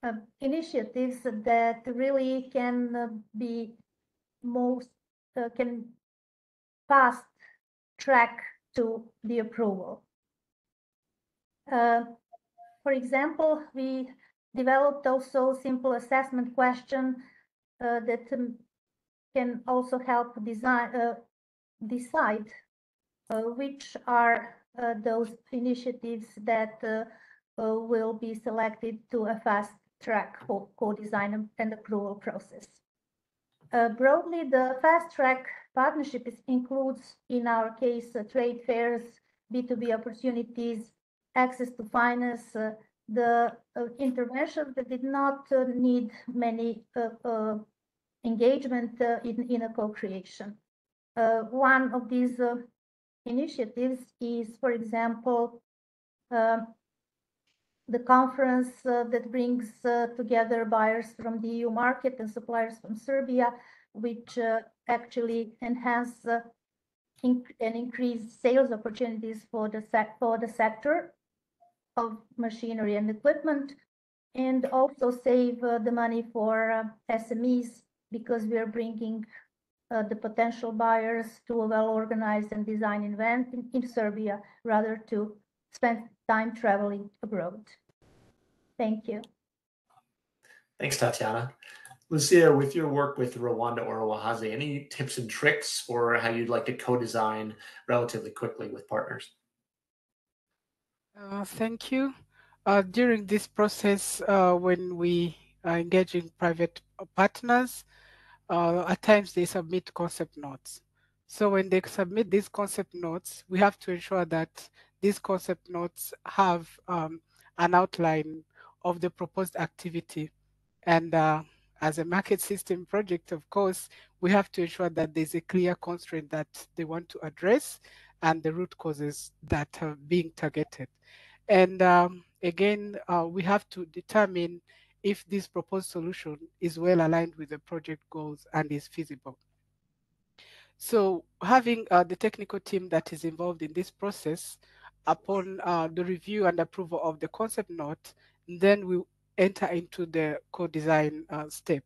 S3: uh, initiatives that really can uh, be most uh, can fast track to the approval. Uh, for example, we developed also simple assessment question uh, that um, can also help design, uh, decide which are those initiatives that will be selected to a fast track for co-design and approval process. Uh, broadly, the fast track partnership is, includes, in our case, uh, trade fairs, B2B opportunities, access to finance, uh, the uh, interventions that did not uh, need many uh, engagement in, in a co-creation. one of these initiatives is, for example, um, the conference uh, that brings uh, together buyers from the EU market and suppliers from Serbia, which uh, actually enhance uh, and increase sales opportunities for the, for the sector of machinery and equipment, and also save uh, the money for uh, SMEs because we are bringing the potential buyers to a well-organized and designed event in, in Serbia rather to spend time traveling abroad. Thank you.
S2: Thanks, Tatiana. Lucia, with your work with Rwanda Orora Wihaze, any tips and tricks for how you'd like to co-design relatively quickly with partners?
S5: Uh, thank you. Uh, during this process, uh, when we are engaging private partners, uh, at times they submit concept notes. So when they submit these concept notes, we have to ensure that these concept notes have um, an outline of the proposed activity. And uh, as a market system project, of course, we have to ensure that there's a clear constraint that they want to address and the root causes that are being targeted. And um, again, uh, we have to determine if this proposed solution is well aligned with the project goals and is feasible. So having uh, the technical team that is involved in this process, upon uh, the review and approval of the concept note, then we enter into the co-design uh, step.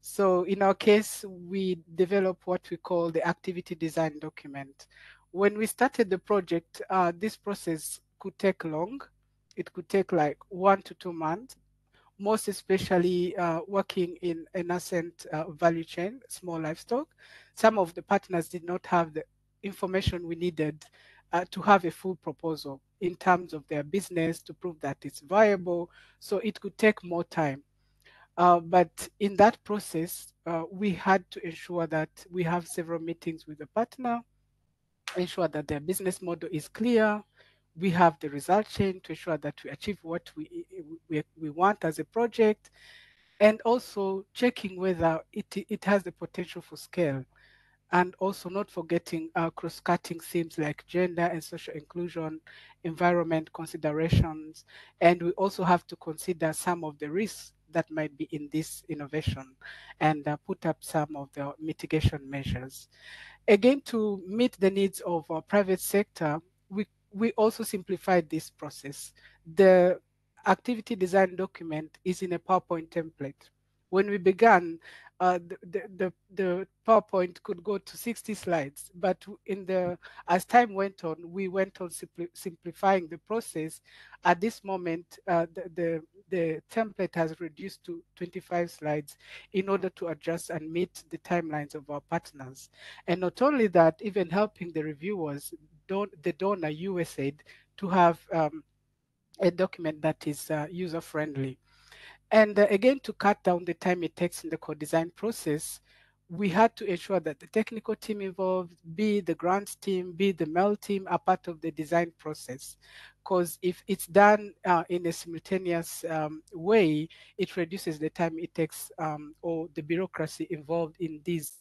S5: So in our case, we develop what we call the activity design document. When we started the project, uh, this process could take long. It could take like one to two months, most especially uh, working in a nascent uh, value chain, small livestock. Some of the partners did not have the information we needed uh, to have a full proposal in terms of their business to prove that it's viable. So it could take more time. Uh, but in that process, uh, we had to ensure that we have several meetings with the partner, ensure that their business model is clear. We have the result chain to ensure that we achieve what we, we, we want as a project, and also checking whether it, it has the potential for scale and also not forgetting uh, cross-cutting themes like gender and social inclusion, environment considerations, and we also have to consider some of the risks that might be in this innovation and uh, put up some of the mitigation measures. Again, to meet the needs of our private sector, we, we also simplified this process. The activity design document is in a PowerPoint template. When we began, uh, the, the, the PowerPoint could go to 60 slides, but in the as time went on, we went on simpli simplifying the process. At this moment, uh, the, the, the template has reduced to 25 slides in order to adjust and meet the timelines of our partners. And not only that, even helping the reviewers, don the donor USAID, to have um, a document that is uh, user friendly. And uh, again, to cut down the time it takes in the co-design process, we had to ensure that the technical team involved, be the grants team, be the MEL team, are part of the design process. Because if it's done uh, in a simultaneous um, way, it reduces the time it takes um, or the bureaucracy involved in these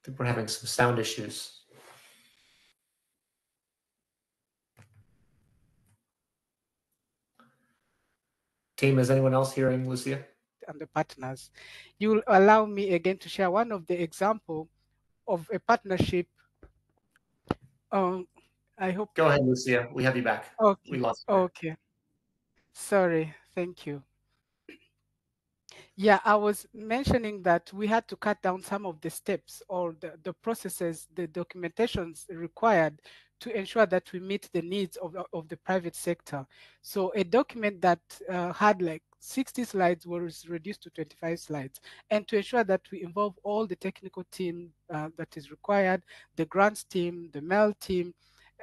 S2: I think we're having some sound issues. Team, is anyone else hearing Lucia?
S5: And the partners. You will allow me again to share one of the example of a partnership. Um, I hope.
S2: Go ahead, Lucia. We have you back.
S5: Okay.
S2: We lost.
S5: You. Okay. Sorry. Thank you. Yeah, I was mentioning that we had to cut down some of the steps or the, the processes, the documentations required to ensure that we meet the needs of, of the private sector. So a document that uh, had like 60 slides was reduced to 25 slides and to ensure that we involve all the technical team uh, that is required, the grants team, the MEL team,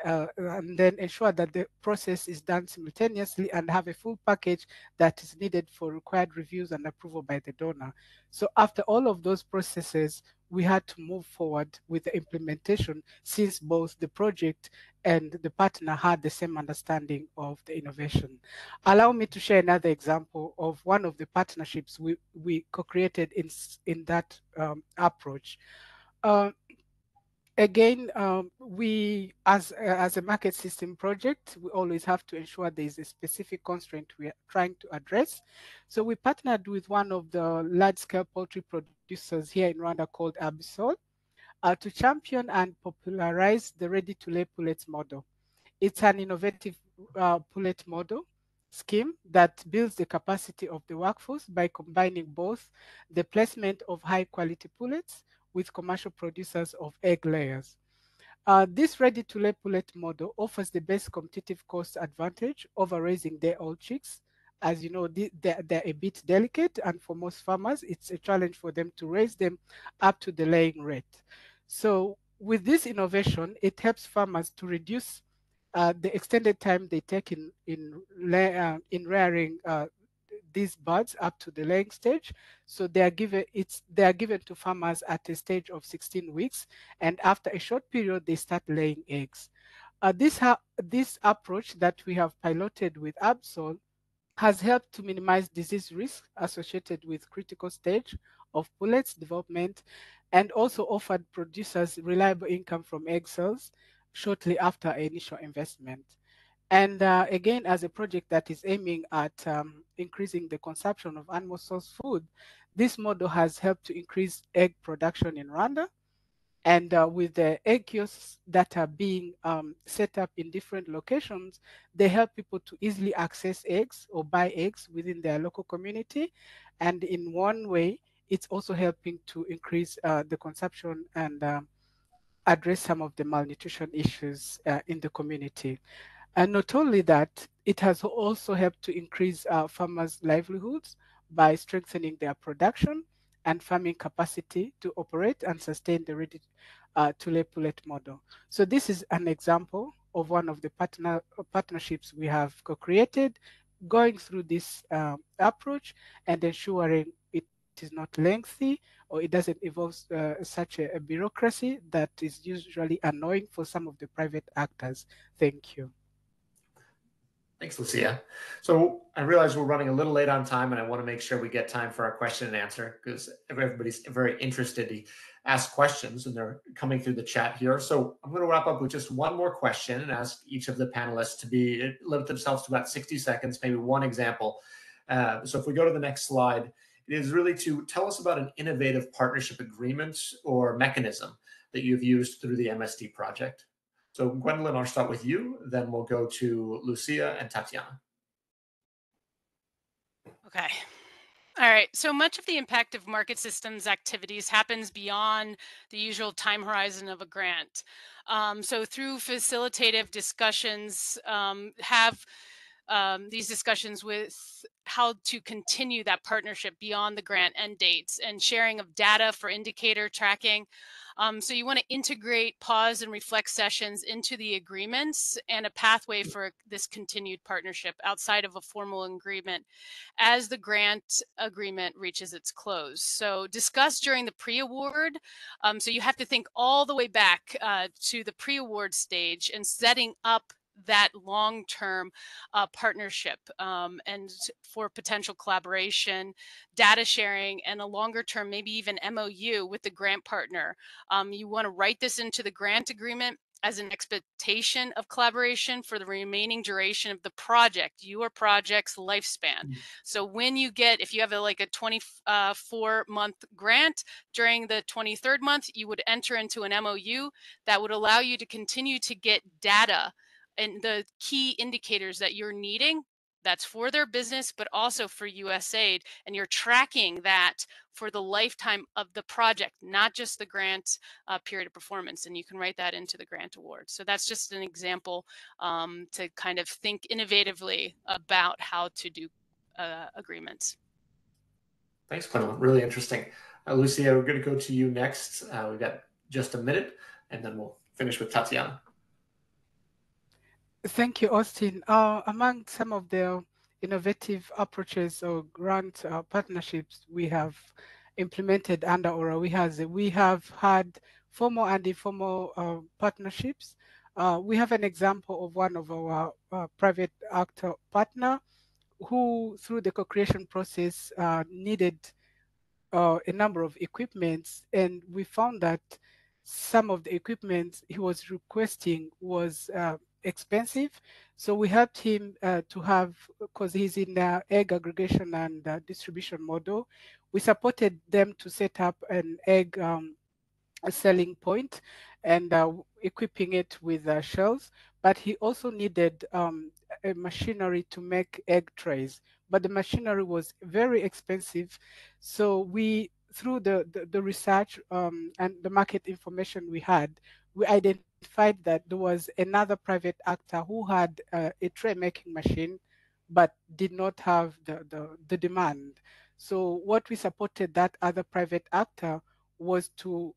S5: uh, and then ensure that the process is done simultaneously and have a full package that is needed for required reviews and approval by the donor. So after all of those processes, we had to move forward with the implementation since both the project and the partner had the same understanding of the innovation. Allow me to share another example of one of the partnerships we, we co-created in, in that um, approach. Uh, again, um, we, as, uh, as a market system project, we always have to ensure there is a specific constraint we are trying to address. So we partnered with one of the large-scale poultry producers here in Rwanda called Abusol uh, to champion and popularize the ready-to-lay pullets model. It's an innovative uh, pullet model scheme that builds the capacity of the workforce by combining both the placement of high-quality pullets with commercial producers of egg layers. Uh, this ready-to-lay pullet model offers the best competitive cost advantage over raising their old chicks. As you know, they're, they're a bit delicate, and for most farmers, it's a challenge for them to raise them up to the laying rate. So with this innovation, it helps farmers to reduce uh, the extended time they take in in uh, in rearing uh, these birds up to the laying stage. So they are given it's they are given to farmers at a stage of 16 weeks, and after a short period they start laying eggs. Uh, this this approach that we have piloted with Abusol has helped to minimize disease risk associated with critical stage of pullets development and also offered producers reliable income from egg sales shortly after initial investment. And uh, again, as a project that is aiming at um, increasing the consumption of animal source food, this model has helped to increase egg production in Rwanda. And uh, with the egg kiosks that are being um, set up in different locations, they help people to easily access eggs or buy eggs within their local community. And in one way, it's also helping to increase uh, the consumption and um, address some of the malnutrition issues uh, in the community. And not only that, it has also helped to increase uh, farmers' livelihoods by strengthening their production and farming capacity to operate and sustain the ready uh, to lay pullet model. So this is an example of one of the partner partnerships we have co-created, going through this um, approach and ensuring it is not lengthy or it doesn't involve uh, such a, a bureaucracy that is usually annoying for some of the private actors. Thank you.
S2: Thanks, Lucia. So I realize we're running a little late on time, and I want to make sure we get time for our question and answer because everybody's very interested to ask questions, and they're coming through the chat here. So I'm going to wrap up with just one more question and ask each of the panelists to be limit themselves to about 60 seconds, maybe one example. Uh, so if we go to the next slide, it is really to tell us about an innovative partnership agreement or mechanism that you've used through the MSD project. So Gwendolyn, I'll start with you, then we'll go to Lucia and Tatiana.
S4: Okay. All right. So much of the impact of market systems activities happens beyond the usual time horizon of a grant. Um, so through facilitative discussions, um, have um, these discussions with how to continue that partnership beyond the grant end dates and sharing of data for indicator tracking. Um, so you want to integrate pause and reflect sessions into the agreements and a pathway for this continued partnership outside of a formal agreement as the grant agreement reaches its close. So discuss during the pre-award. Um, so you have to think all the way back uh, to the pre-award stage and setting up that long-term uh, partnership um, and for potential collaboration, data sharing, and a longer-term, maybe even MOU with the grant partner. Um, you want to write this into the grant agreement as an expectation of collaboration for the remaining duration of the project, your project's lifespan. Mm. So when you get, if you have a, like a 24 month grant during the 23rd month, you would enter into an MOU that would allow you to continue to get data and the key indicators that you're needing that's for their business but also for usaid and you're tracking that for the lifetime of the project not just the grant uh, period of performance and you can write that into the grant award. So that's just an example um, to kind of think innovatively about how to do uh, agreements.
S2: Thanks Quentin. really interesting. Uh, lucia we're going to go to you next. Uh, we've got just a minute and then we'll finish with tatiana
S5: Thank you, Austin. Uh, among some of the innovative approaches or grant uh, partnerships we have implemented under Orora, we, has, we have had formal and informal uh, partnerships. Uh, we have an example of one of our uh, private actor partner who, through the co-creation process, uh, needed a number of equipments, and we found that some of the equipment he was requesting was uh, expensive. So we helped him uh, to have, because he's in the egg aggregation and uh, distribution model, we supported them to set up an egg um, selling point and uh, equipping it with uh, shells. But he also needed um, a machinery to make egg trays. But the machinery was very expensive. So we, through the, the, the research um, and the market information we had, we identified identified that there was another private actor who had uh, a tray making machine, but did not have the, the, the demand. So what we supported that other private actor was to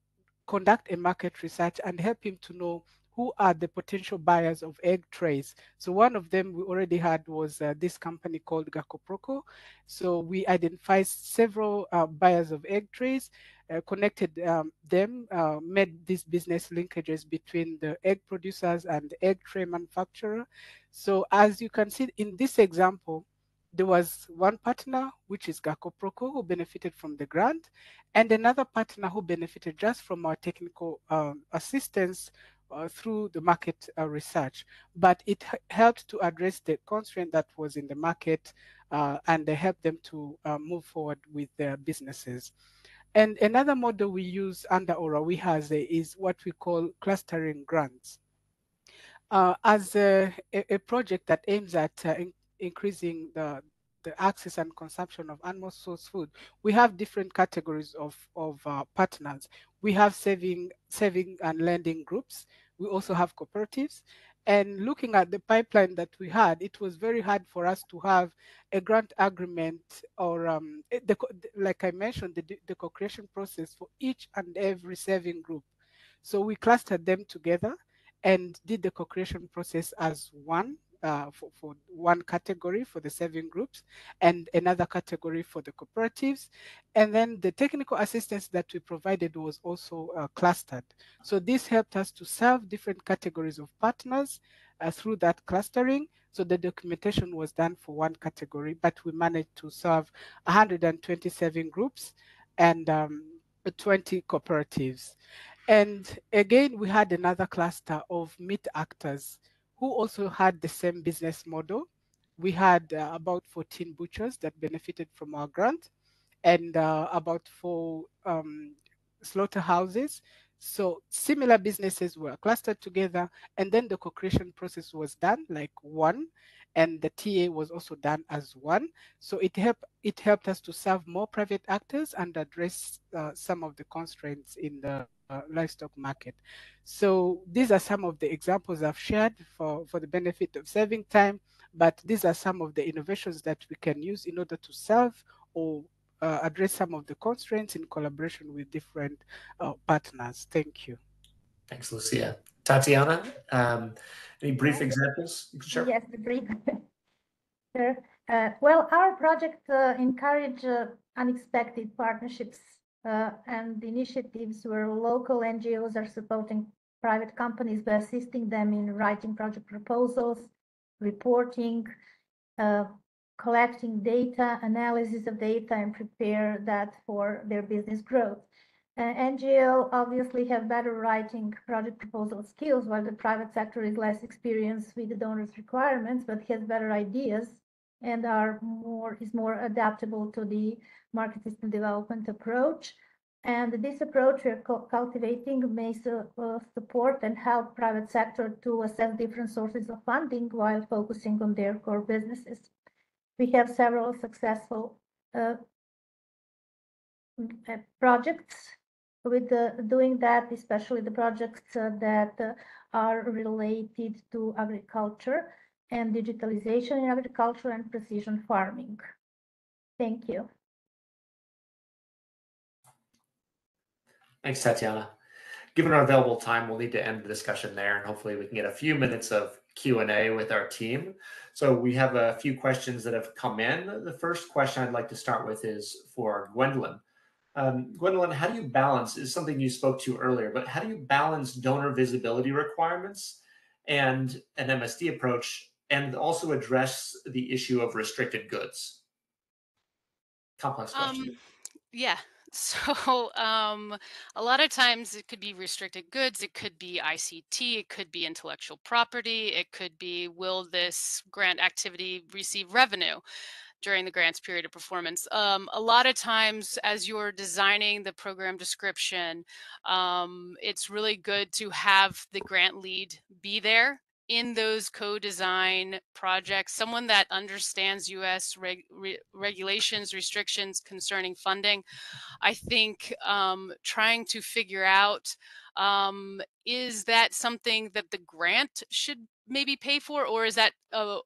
S5: conduct a market research and help him to know who are the potential buyers of egg trays. So one of them we already had was uh, this company called Gakoproko. So we identified several uh, buyers of egg trays, uh, connected um, them, uh, made these business linkages between the egg producers and the egg tray manufacturer. So as you can see in this example, there was one partner, which is Gakoproko, who benefited from the grant, and another partner who benefited just from our technical um, assistance uh, through the market uh, research. But it helped to address the constraint that was in the market, uh, and they helped them to uh, move forward with their businesses. And another model we use under Orora Wihaze is what we call clustering grants. Uh, as a, a, project that aims at uh, in, increasing the, the access and consumption of animal source food, we have different categories of, of uh, partners. We have saving, saving and lending groups. We also have cooperatives. And looking at the pipeline that we had, it was very hard for us to have a grant agreement or, um, the, like I mentioned, the, the co-creation process for each and every saving group. So we clustered them together and did the co-creation process as one uh, for, for one category for the saving groups and another category for the cooperatives. And then the technical assistance that we provided was also uh, clustered. So this helped us to serve different categories of partners uh, through that clustering. So the documentation was done for one category, but we managed to serve 127 groups and um, 20 cooperatives. And again, we had another cluster of meat actors who also had the same business model. We had uh, about 14 butchers that benefited from our grant and uh, about four um, slaughterhouses. So similar businesses were clustered together and then the co-creation process was done like one and the TA was also done as one. So it helped it helped us to serve more private actors and address uh, some of the constraints in the uh, livestock market. So these are some of the examples I've shared for, for the benefit of saving time, but these are some of the innovations that we can use in order to serve or uh, address some of the constraints in collaboration with different uh, partners. Thank you.
S2: Thanks, Lucia. Tatiana, um, any brief examples you can share?
S3: Yes, the brief. sure. Uh, well, our project uh, encourage uh, unexpected partnerships uh, and initiatives where local NGOs are supporting private companies by assisting them in writing project proposals, reporting, uh, collecting data, analysis of data, and prepare that for their business growth. Uh, NGO obviously have better writing project proposal skills, while the private sector is less experienced with the donor's requirements, but has better ideas and are more is more adaptable to the market system development approach. And this approach we're cultivating may su uh, support and help private sector to assess different sources of funding while focusing on their core businesses. We have several successful uh, uh projects with uh, doing that, especially the projects uh, that uh, are related to agriculture and digitalization in agriculture and precision farming. Thank you.
S2: Thanks, Tatiana. Given our available time, we'll need to end the discussion there, and hopefully we can get a few minutes of Q&A with our team. So we have a few questions that have come in. The first question I'd like to start with is for Gwendolyn. Um, Gwendolyn, how do you balance, is something you spoke to earlier, but how do you balance donor visibility requirements and an MSD approach and also address the issue of restricted goods? Complex question. Um,
S4: yeah, so um, a lot of times it could be restricted goods, it could be ICT, it could be intellectual property, it could be will this grant activity receive revenue during the grants period of performance. Um, a lot of times as you're designing the program description, um, it's really good to have the grant lead be there in those co-design projects, someone that understands U.S. Reg re regulations, restrictions concerning funding. I think um, trying to figure out um, is that something that the grant should maybe pay for, or is that a,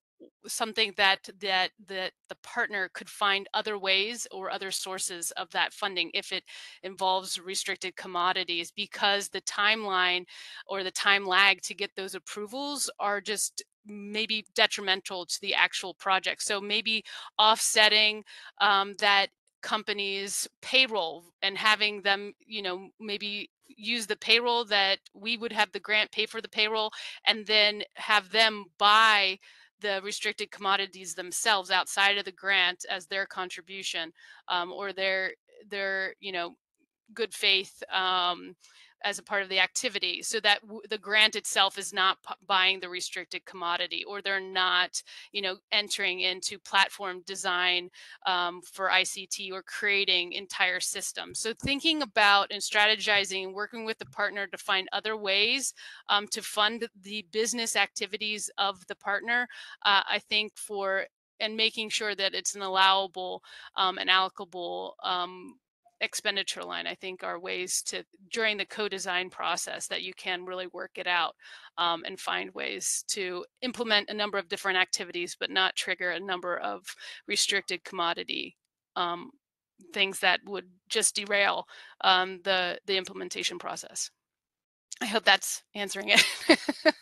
S4: something that that that the partner could find other ways or other sources of that funding if it involves restricted commodities because the timeline or the time lag to get those approvals are just maybe detrimental to the actual project. So maybe offsetting um, that company's payroll and having them you know maybe use the payroll that we would have the grant pay for the payroll and then have them buy the restricted commodities themselves outside of the grant as their contribution um, or their their you know good faith um, as a part of the activity so that w- the grant itself is not p- buying the restricted commodity or they're not you know entering into platform design um, for ict or creating entire systems. So thinking about and strategizing working with the partner to find other ways um, to fund the business activities of the partner uh, i think for and making sure that it's an allowable um, and allocable um, expenditure line i think are ways to during the co-design process that you can really work it out um, and find ways to implement a number of different activities but not trigger a number of restricted commodity um, things that would just derail um, the the implementation process. I hope that's answering it.
S2: I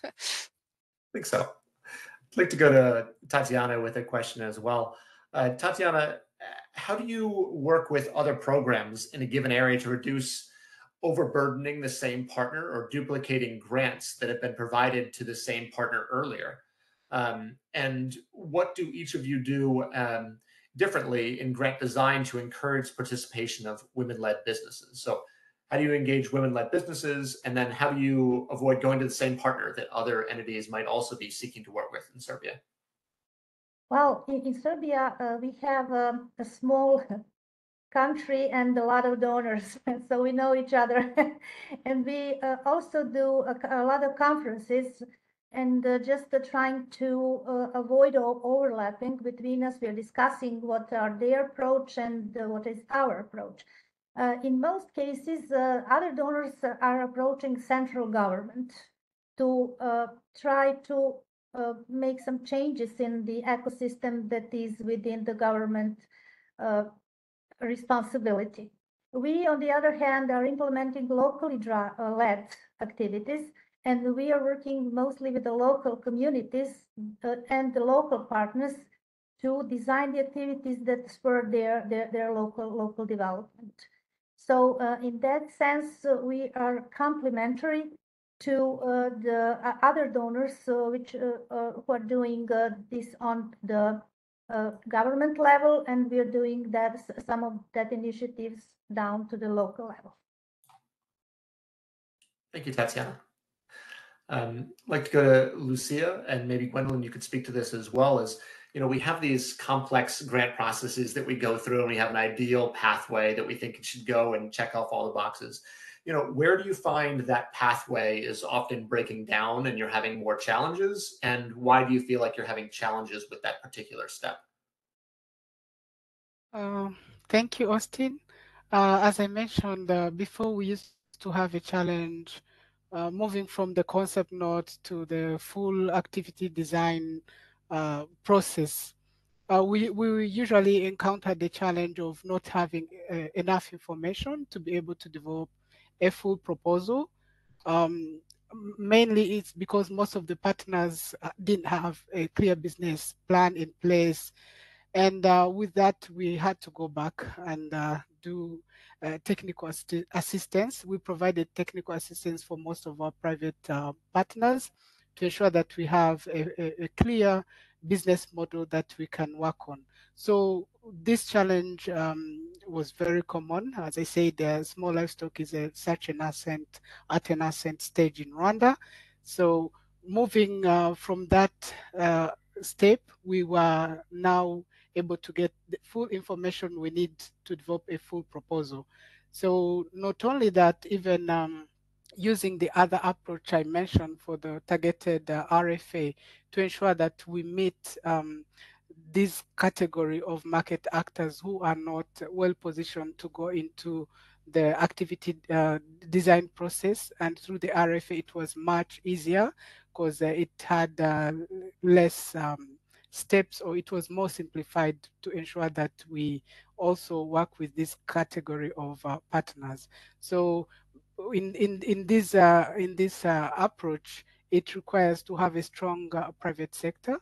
S2: think so. I'd like to go to tatiana with a question as well. Uh, tatiana how do you work with other programs in a given area to reduce overburdening the same partner or duplicating grants that have been provided to the same partner earlier? Um, and what do each of you do um, differently in grant design to encourage participation of women-led businesses? So how do you engage women-led businesses? And then how do you avoid going to the same partner that other entities might also be seeking to work with in Serbia?
S3: Well, in, in Serbia, uh, we have um, a small country and a lot of donors, so we know each other. and we uh, also do a, a, lot of conferences and uh, just uh, trying to uh, avoid all overlapping between us. We are discussing what are their approach and uh, what is our approach. in most cases, other donors are approaching central government to try to uh, make some changes in the ecosystem that is within the government uh, responsibility. We, on the other hand, are implementing locally uh, led activities, and we are working mostly with the local communities uh, and the local partners to design the activities that spur their, their, their local, local development. So uh, in that sense, uh, we are complementary to uh, the uh, other donors uh, which who are doing this on the government level, and we are doing that some of that initiatives down to the local level.
S2: Thank you, Tatiana. Um, I'd like to go to Lucia and maybe Gwendolyn, you could speak to this as well as, you know, we have these complex grant processes that we go through and we have an ideal pathway that we think it should go and check off all the boxes you know where do you find that pathway is often breaking down and you're having more challenges? And why do you feel like you're having challenges with that particular step?
S5: Uh, thank you austin. Uh, as i mentioned uh, before we used to have a challenge uh, moving from the concept note to the full activity design uh, process uh, we, we usually encounter the challenge of not having enough information to be able to develop a full proposal. Um, mainly it's because most of the partners uh, didn't have a clear business plan in place. And uh, with that, we had to go back and uh, do uh, technical assistance. We provided technical assistance for most of our private uh, partners to ensure that we have a, a, a clear business model that we can work on. So this challenge um, was very common. As I said, the small livestock is a, such an ascent at an ascent stage in Rwanda. So moving uh, from that uh, step, we were now able to get the full information we need to develop a full proposal. So not only that, even um, using the other approach I mentioned for the targeted uh, RFA to ensure that we meet um, this category of market actors who are not well positioned to go into the activity uh, design process and through the RFA it was much easier because uh, it had uh, less um, steps or it was more simplified to ensure that we also work with this category of uh, partners. So in, in, in this, uh, in this uh, approach, it requires to have a strong private sector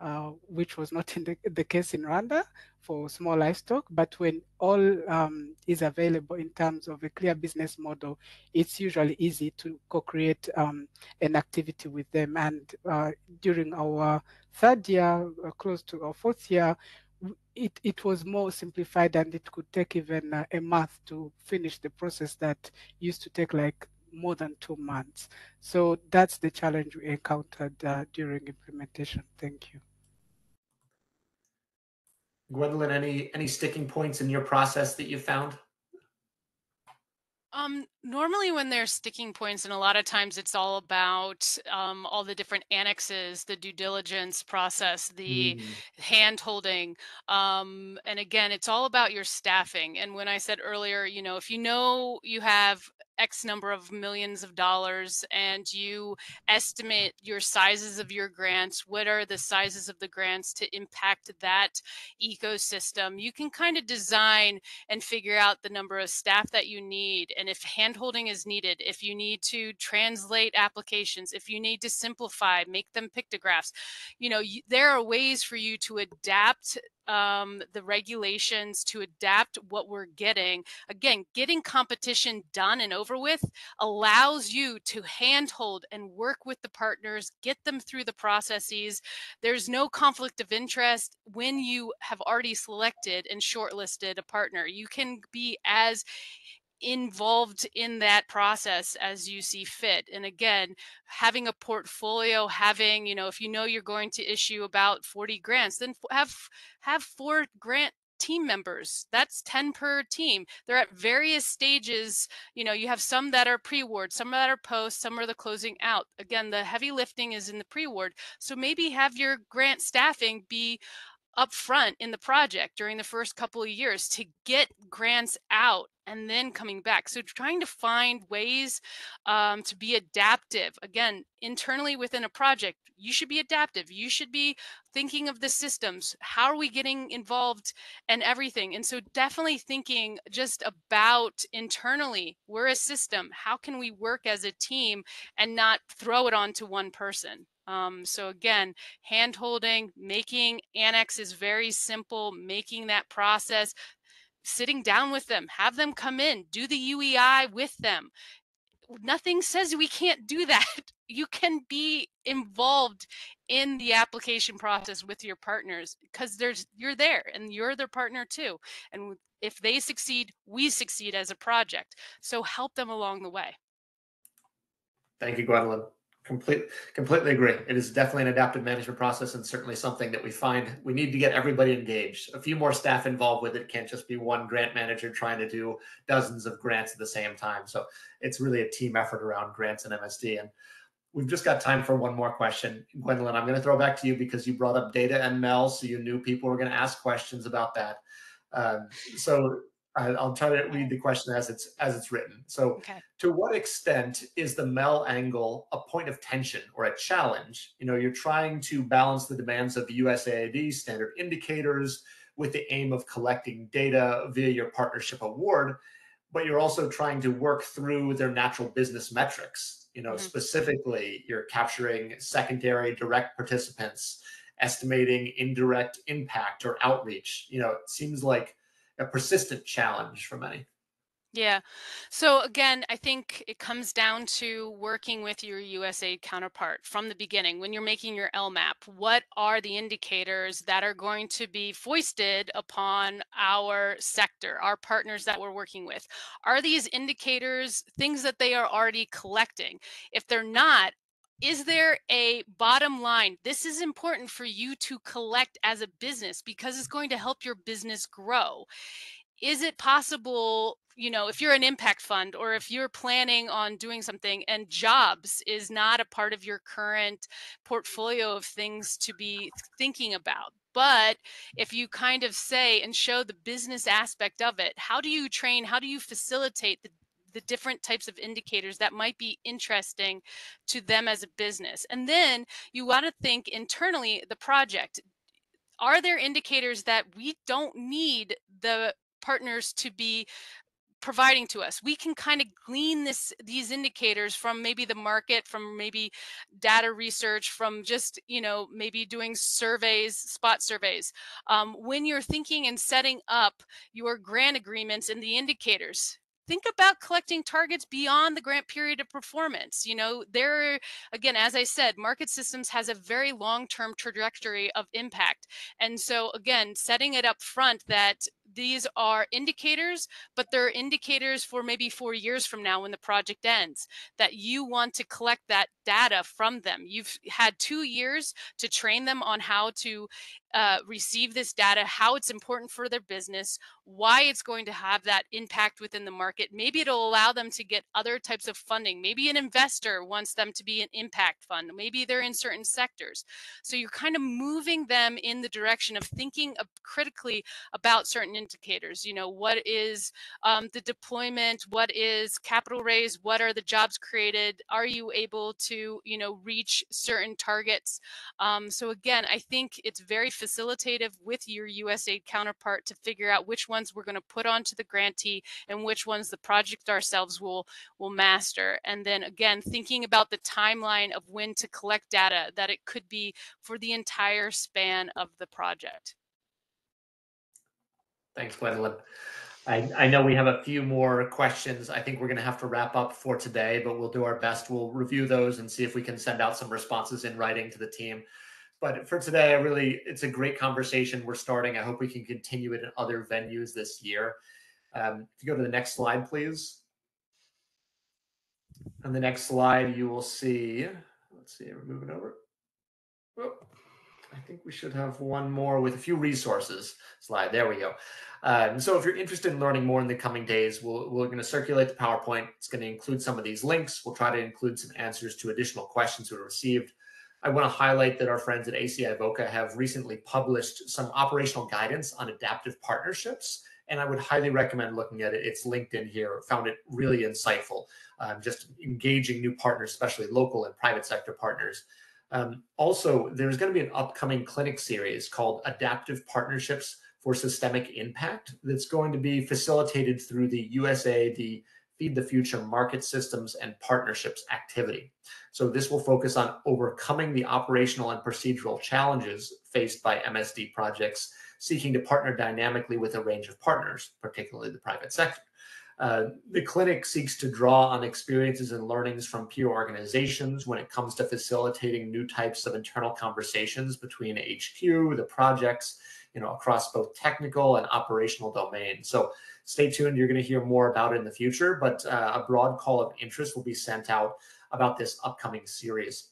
S5: uh, which was not in the, the, case in Rwanda for small livestock. But when all um, is available in terms of a clear business model, it's usually easy to co-create um, an activity with them. And uh, during our third year, uh, close to our fourth year, it, it was more simplified and it could take even uh, a month to finish the process that used to take like more than two months. So that's the challenge we encountered uh, during implementation. Thank you.
S2: Gwendolyn, any any sticking points in your process that you found?
S4: Um, normally when there's sticking points, and a lot of times it's all about um, all the different annexes, the due diligence process, the mm. hand holding. Um, and again, it's all about your staffing. And when I said earlier, you know, if you know you have X number of millions of dollars and you estimate your sizes of your grants, what are the sizes of the grants to impact that ecosystem, you can kind of design and figure out the number of staff that you need. And if handholding is needed, if you need to translate applications, if you need to simplify, make them pictographs, you know, you, there are ways for you to adapt um, the regulations to adapt what we're getting. Again, getting competition done and over with allows you to handhold and work with the partners, get them through the processes. There's no conflict of interest when you have already selected and shortlisted a partner. You can be as involved in that process as you see fit and again having a portfolio having you know if you know you're going to issue about 40 grants then have have four grant team members that's 10 per team. They're at various stages you know you have some that are pre-award some that are post some are the closing out. Again the heavy lifting is in the pre-award so maybe have your grant staffing be up front in the project during the first couple of years to get grants out and then coming back. So trying to find ways um, to be adaptive. Again, internally within a project, you should be adaptive. You should be thinking of the systems. How are we getting involved and everything? And so definitely thinking just about internally, we're a system. How can we work as a team and not throw it onto one person? Um, so again, hand holding, making annex is very simple, making that process, sitting down with them, have them come in, do the UEI with them. Nothing says we can't do that. You can be involved in the application process with your partners because there's you're there and you're their partner too. And if they succeed, we succeed as a project. So help them along the way.
S2: Thank you, Gwendolyn. Complete, completely agree. It is definitely an adaptive management process and certainly something that we find we need to get everybody engaged. A few more staff involved with it can't just be one grant manager trying to do dozens of grants at the same time. So it's really a team effort around grants and MSD. And we've just got time for one more question. Gwendolyn, I'm going to throw back to you because you brought up data and MEL, so you knew people were going to ask questions about that. Um, so I'll try to read the question as it's as it's written. So, okay. to what extent is the MEL angle a point of tension or a challenge? You know, you're trying to balance the demands of the USAID standard indicators with the aim of collecting data via your partnership award, but you're also trying to work through their natural business metrics. You know, mm-hmm. specifically, you're capturing secondary direct participants, estimating indirect impact or outreach. You know, it seems like a persistent challenge for many.
S4: Yeah. So again, I think it comes down to working with your USAID counterpart from the beginning. When you're making your LMAP, what are the indicators that are going to be foisted upon our sector, our partners that we're working with? Are these indicators things that they are already collecting? If they're not, is there a bottom line? This is important for you to collect as a business because it's going to help your business grow. Is it possible, you know, if you're an impact fund or if you're planning on doing something and jobs is not a part of your current portfolio of things to be thinking about? But if you kind of say and show the business aspect of it, how do you train? How do you facilitate the the different types of indicators that might be interesting to them as a business. And then you want to think internally the project. are there indicators that we don't need the partners to be providing to us we can kind of glean this these indicators from maybe the market from maybe data research from just you know maybe doing surveys spot surveys um, when you're thinking and setting up your grant agreements and the indicators think about collecting targets beyond the grant period of performance you know there again as i said market systems has a very long term trajectory of impact. And so again setting it up front that these are indicators but they're indicators for maybe four years from now when the project ends that you want to collect that data from them you've had two years to train them on how to uh, receive this data, how it's important for their business, why it's going to have that impact within the market. Maybe it'll allow them to get other types of funding. Maybe an investor wants them to be an impact fund. Maybe they're in certain sectors. So you're kind of moving them in the direction of thinking of critically about certain indicators. You know, what is um, the deployment? What is capital raise? What are the jobs created? Are you able to, you know, reach certain targets? Um, so again, I think it's very facilitative with your USAID counterpart to figure out which ones we're going to put onto the grantee and which ones the project ourselves will will master. And then again, thinking about the timeline of when to collect data that it could be for the entire span of the project.
S2: Thanks, Gwendolyn. I, I know we have a few more questions. I think we're going to have to wrap up for today, but we'll do our best. We'll review those and see if we can send out some responses in writing to the team. But for today, I really, it's a great conversation we're starting. I hope we can continue it in other venues this year. Um, if you go to the next slide, please. On the next slide, you will see, let's see, we're moving over. Oh, I think we should have one more with a few resources slide. There we go. Um, so if you're interested in learning more in the coming days, we'll, we're going to circulate the PowerPoint. It's going to include some of these links. We'll try to include some answers to additional questions we received. I want to highlight that our friends at ACDI/VOCA have recently published some operational guidance on adaptive partnerships, and I would highly recommend looking at it. It's linked in here. Found it really insightful. Um, just engaging new partners, especially local and private sector partners. Um, also, there's going to be an upcoming clinic series called Adaptive Partnerships for Systemic Impact that's going to be facilitated through the USA, the Feed the Future market systems and partnerships activity. So this will focus on overcoming the operational and procedural challenges faced by MSD projects seeking to partner dynamically with a range of partners, particularly the private sector. Uh, the clinic seeks to draw on experiences and learnings from peer organizations when it comes to facilitating new types of internal conversations between HQ, the projects, you know, across both technical and operational domains. So stay tuned. You're going to hear more about it in the future, but uh, a broad call of interest will be sent out about this upcoming series.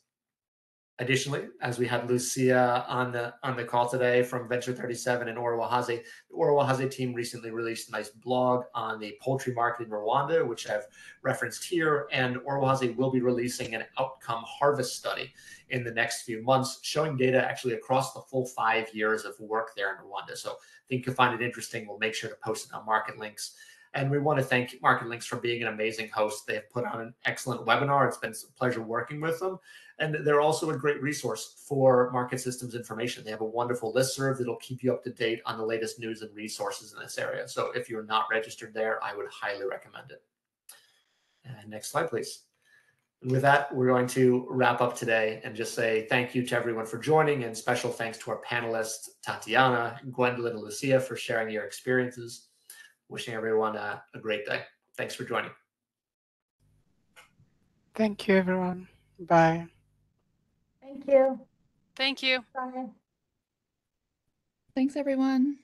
S2: Additionally, as we had Lucia on the on the call today from Venture 37 and Orora Wihaze, the Orora Wihaze team recently released a nice blog on the poultry market in Rwanda, which I've referenced here. And Orora Wihaze will be releasing an outcome harvest study in the next few months, showing data actually across the full five years of work there in Rwanda. So I think you'll find it interesting. We'll make sure to post it on Marketlinks. And we want to thank Marketlinks for being an amazing host. They have put on an excellent webinar. It's been a pleasure working with them. And they're also a great resource for market systems information. They have a wonderful listserv that'll keep you up to date on the latest news and resources in this area. So if you're not registered there, I would highly recommend it. And next slide, please. And with that, we're going to wrap up today and just say thank you to everyone for joining and special thanks to our panelists, Tatiana, Gwendolyn, and Lucia for sharing your experiences. Wishing everyone a, a great day. Thanks for joining.
S5: Thank you, everyone. Bye.
S3: Thank you.
S4: Thank you.
S3: Bye.
S1: Thanks, everyone.